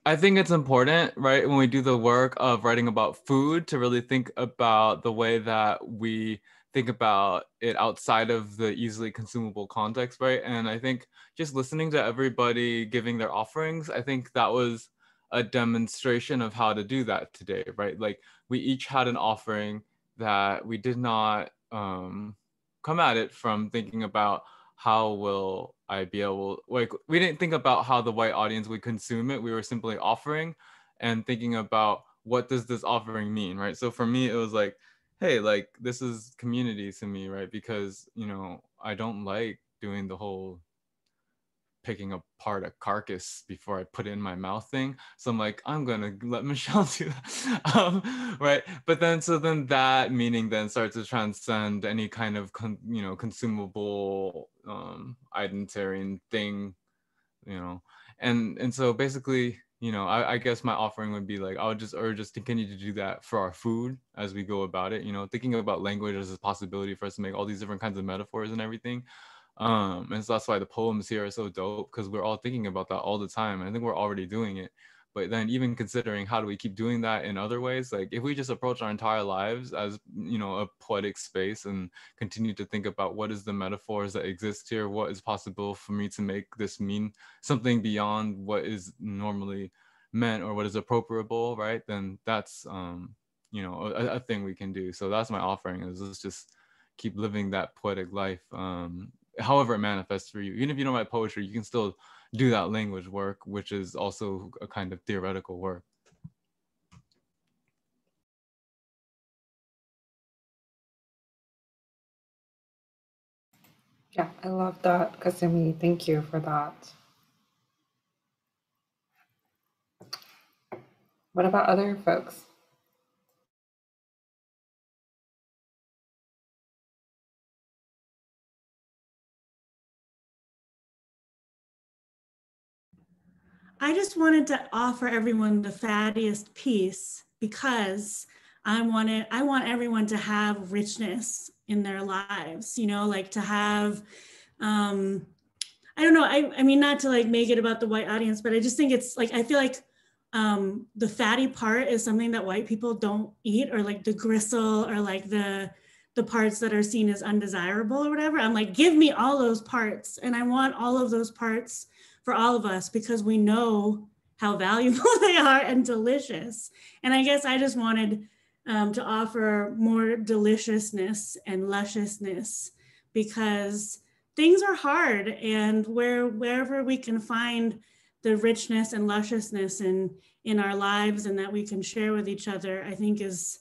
I think it's important, right, when we do the work of writing about food to really think about the way that we think about it outside of the easily consumable context, right? And I think just listening to everybody giving their offerings, I think that was a demonstration of how to do that today, right? Like we each had an offering that we did not um, come at it from thinking about how will I be able, like we didn't think about how the white audience would consume it. We were simply offering and thinking about what does this offering mean, right? So for me, it was like, hey, like this is community to me, right? Because, you know, I don't like doing the whole picking apart a carcass before I put it in my mouth thing. So I'm like, I'm gonna let <laughs> Michelle do that, um, right? But then, so then that meaning then starts to transcend any kind of con- you know consumable um, identitarian thing, you know, and and so basically. You know, I, I guess my offering would be like I would just urge us to continue to do that for our food as we go about it. You know, thinking about language as a possibility for us to make all these different kinds of metaphors and everything um and so that's why the poems here are so dope because we're all thinking about that all the time i think we're already doing it. But then even considering how do we keep doing that in other ways like if we just approach our entire lives as you know a poetic space and continue to think about what is the metaphors that exist here what is possible for me to make this mean something beyond what is normally meant or what is appropriable right then that's um you know a, a thing we can do. So that's my offering is let's just keep living that poetic life um however it manifests for you. Even if you don't write poetry, you can still do that language work, which is also a kind of theoretical work. Yeah, I love that, Kazumi. Thank you for that. What about other folks? I just wanted to offer everyone the fattiest piece because I wanted I want everyone to have richness in their lives, you know, like to have um I don't know, I I mean not to like make it about the white audience, but I just think it's like I feel like um, the fatty part is something that white people don't eat, or like the gristle, or like the the parts that are seen as undesirable or whatever. I'm like, give me all those parts, and I want all of those parts for all of us because we know how valuable <laughs> they are and delicious. And I guess I just wanted um, to offer more deliciousness and lusciousness because things are hard and where wherever we can find the richness and lusciousness in in our lives and that we can share with each other i think is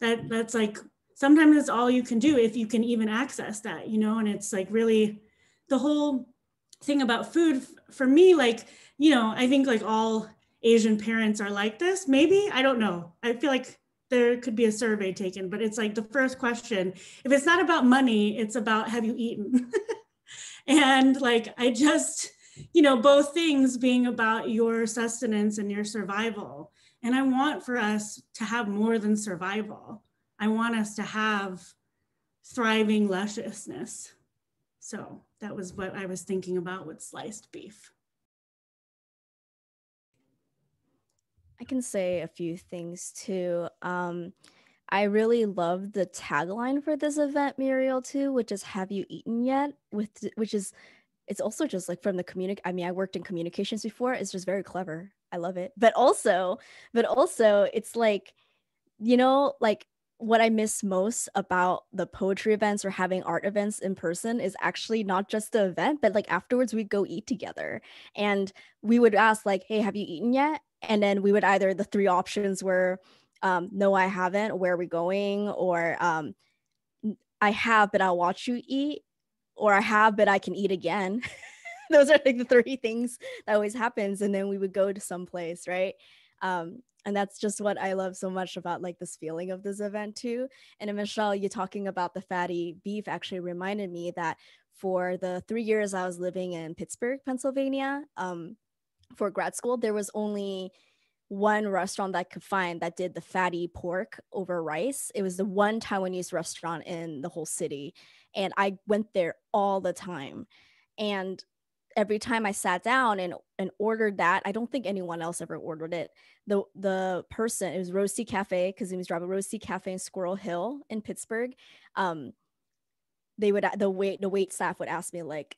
that that's like sometimes it's all you can do if you can even access that you know and it's like really the whole thing about food for me like you know i think like all asian parents are like this maybe i don't know i feel like there could be a survey taken, but it's like the first question. If it's not about money, it's about have you eaten? <laughs> and like I just, you know, both things being about your sustenance and your survival. And I want for us to have more than survival. I want us to have thriving lusciousness. So that was what I was thinking about with sliced beef. I can say a few things too. Um, I really love the tagline for this event, Muriel, too, which is "Have you eaten yet?" With which is, it's also just like from the communic. I mean, I worked in communications before. It's just very clever. I love it. But also, but also, it's like, you know, like what I miss most about the poetry events or having art events in person is actually not just the event, but like afterwards we'd go eat together. And we would ask like, "Hey, have you eaten yet?" and then we would either the three options were um, no i haven't. Where are we going? or um, i have but i'll watch you eat or i have but i can eat again. <laughs> Those are like the three things that always happens and then we would go to some place right um, and that's just what i love so much about like this feeling of this event too and michelle you talking about the fatty beef actually reminded me that for the three years i was living in pittsburgh pennsylvania um, for grad school, there was only one restaurant that I could find that did the fatty pork over rice. It was the one Taiwanese restaurant in the whole city. And I went there all the time. And every time I sat down and, and ordered that, I don't think anyone else ever ordered it. The the person, it was Rose Tea Cafe, because it was driving Rose Tea Cafe in Squirrel Hill in Pittsburgh. Um, they would the wait the wait staff would ask me like,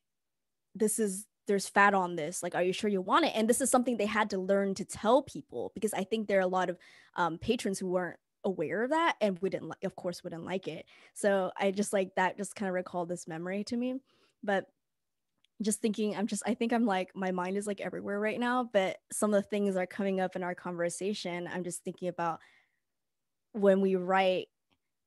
this is there's fat on this like are you sure you want it and this is something they had to learn to tell people because i think there are a lot of um, patrons who weren't aware of that and wouldn't like of course wouldn't like it so i just like that just kind of recalled this memory to me but just thinking i'm just i think i'm like my mind is like everywhere right now but some of the things are coming up in our conversation i'm just thinking about when we write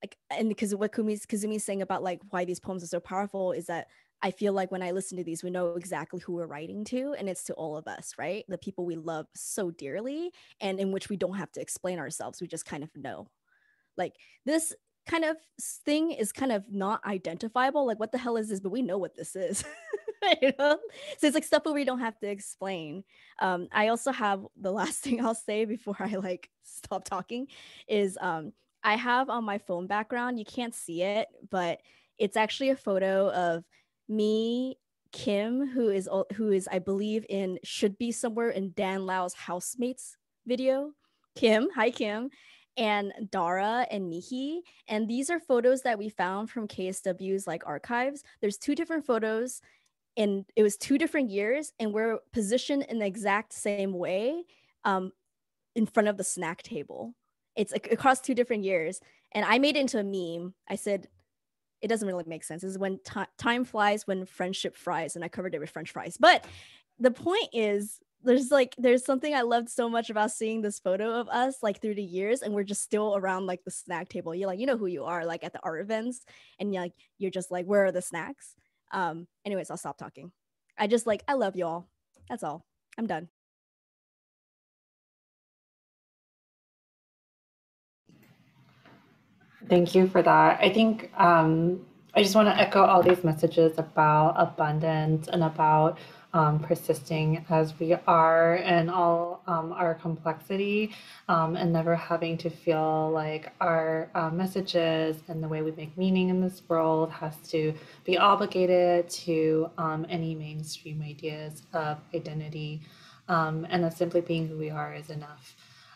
like and because what Kumi's Kazumi's saying about like why these poems are so powerful is that I feel like when I listen to these, we know exactly who we're writing to, and it's to all of us, right? The people we love so dearly, and in which we don't have to explain ourselves. We just kind of know. Like this kind of thing is kind of not identifiable. Like, what the hell is this? But we know what this is. <laughs> you know? So it's like stuff that we don't have to explain. Um, I also have the last <laughs> thing I'll say before I like stop talking is um, I have on my phone background, you can't see it, but it's actually a photo of me, Kim, who is who is I believe in should be somewhere in Dan Lau's housemates video. Kim, hi Kim, and Dara and Mihi. And these are photos that we found from KSW's like archives. There's two different photos and it was two different years and we're positioned in the exact same way um, in front of the snack table. It's across two different years. And I made it into a meme. I said, it doesn't really make sense. This is when t- time flies, when friendship fries, and I covered it with French fries. But the point is, there's like there's something I loved so much about seeing this photo of us like through the years, and we're just still around like the snack table. You're like, you know who you are, like at the art events, and you're like, you're just like, where are the snacks? Um. Anyways, I'll stop talking. I just like I love y'all. That's all. I'm done. Thank you for that. I think um, I just want to echo all these messages about abundance and about um, persisting as we are and all um, our complexity um, and never having to feel like our uh, messages and the way we make meaning in this world has to be obligated to um, any mainstream ideas of identity. um, and that simply being who we are is enough.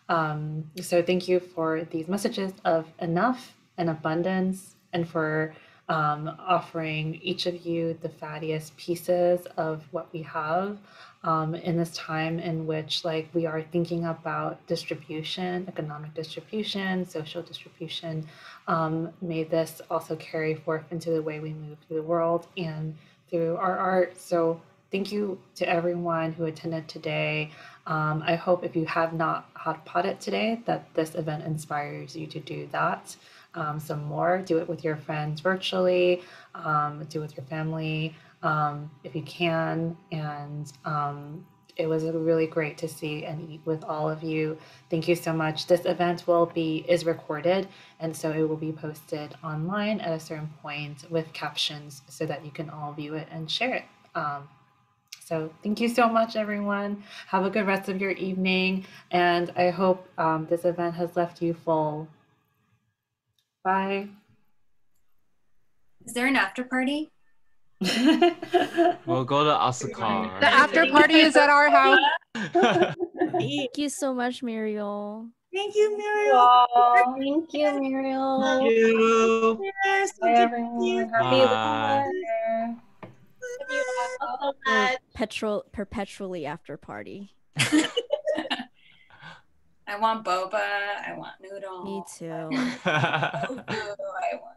Um, so thank you for these messages of enough and abundance, and for um, offering each of you the fattiest pieces of what we have um, in this time in which like we are thinking about distribution economic distribution social distribution. Um, may this also carry forth into the way we move through the world and through our art. So thank you to everyone who attended today. Um, i hope if you have not hot potted today that this event inspires you to do that um, some more. Do it with your friends virtually, um, do it with your family um, if you can. And um, it was really great to see and eat with all of you. Thank you so much. This event will be is recorded, and so it will be posted online at a certain point with captions so that you can all view it and share it. Um, so thank you so much, everyone. Have a good rest of your evening, and I hope um, this event has left you full Bye. Is there an after party? <laughs> We'll go to Asakar. The after party is at our house. <laughs> Thank you so much, Muriel. Thank you, Muriel. Thank you, Muriel. Thank you. Yes, Bye, everyone. Happy Bye. Per- Petrol perpetually after party. <laughs> I want boba. I want noodle. Me too. <laughs> I want, I want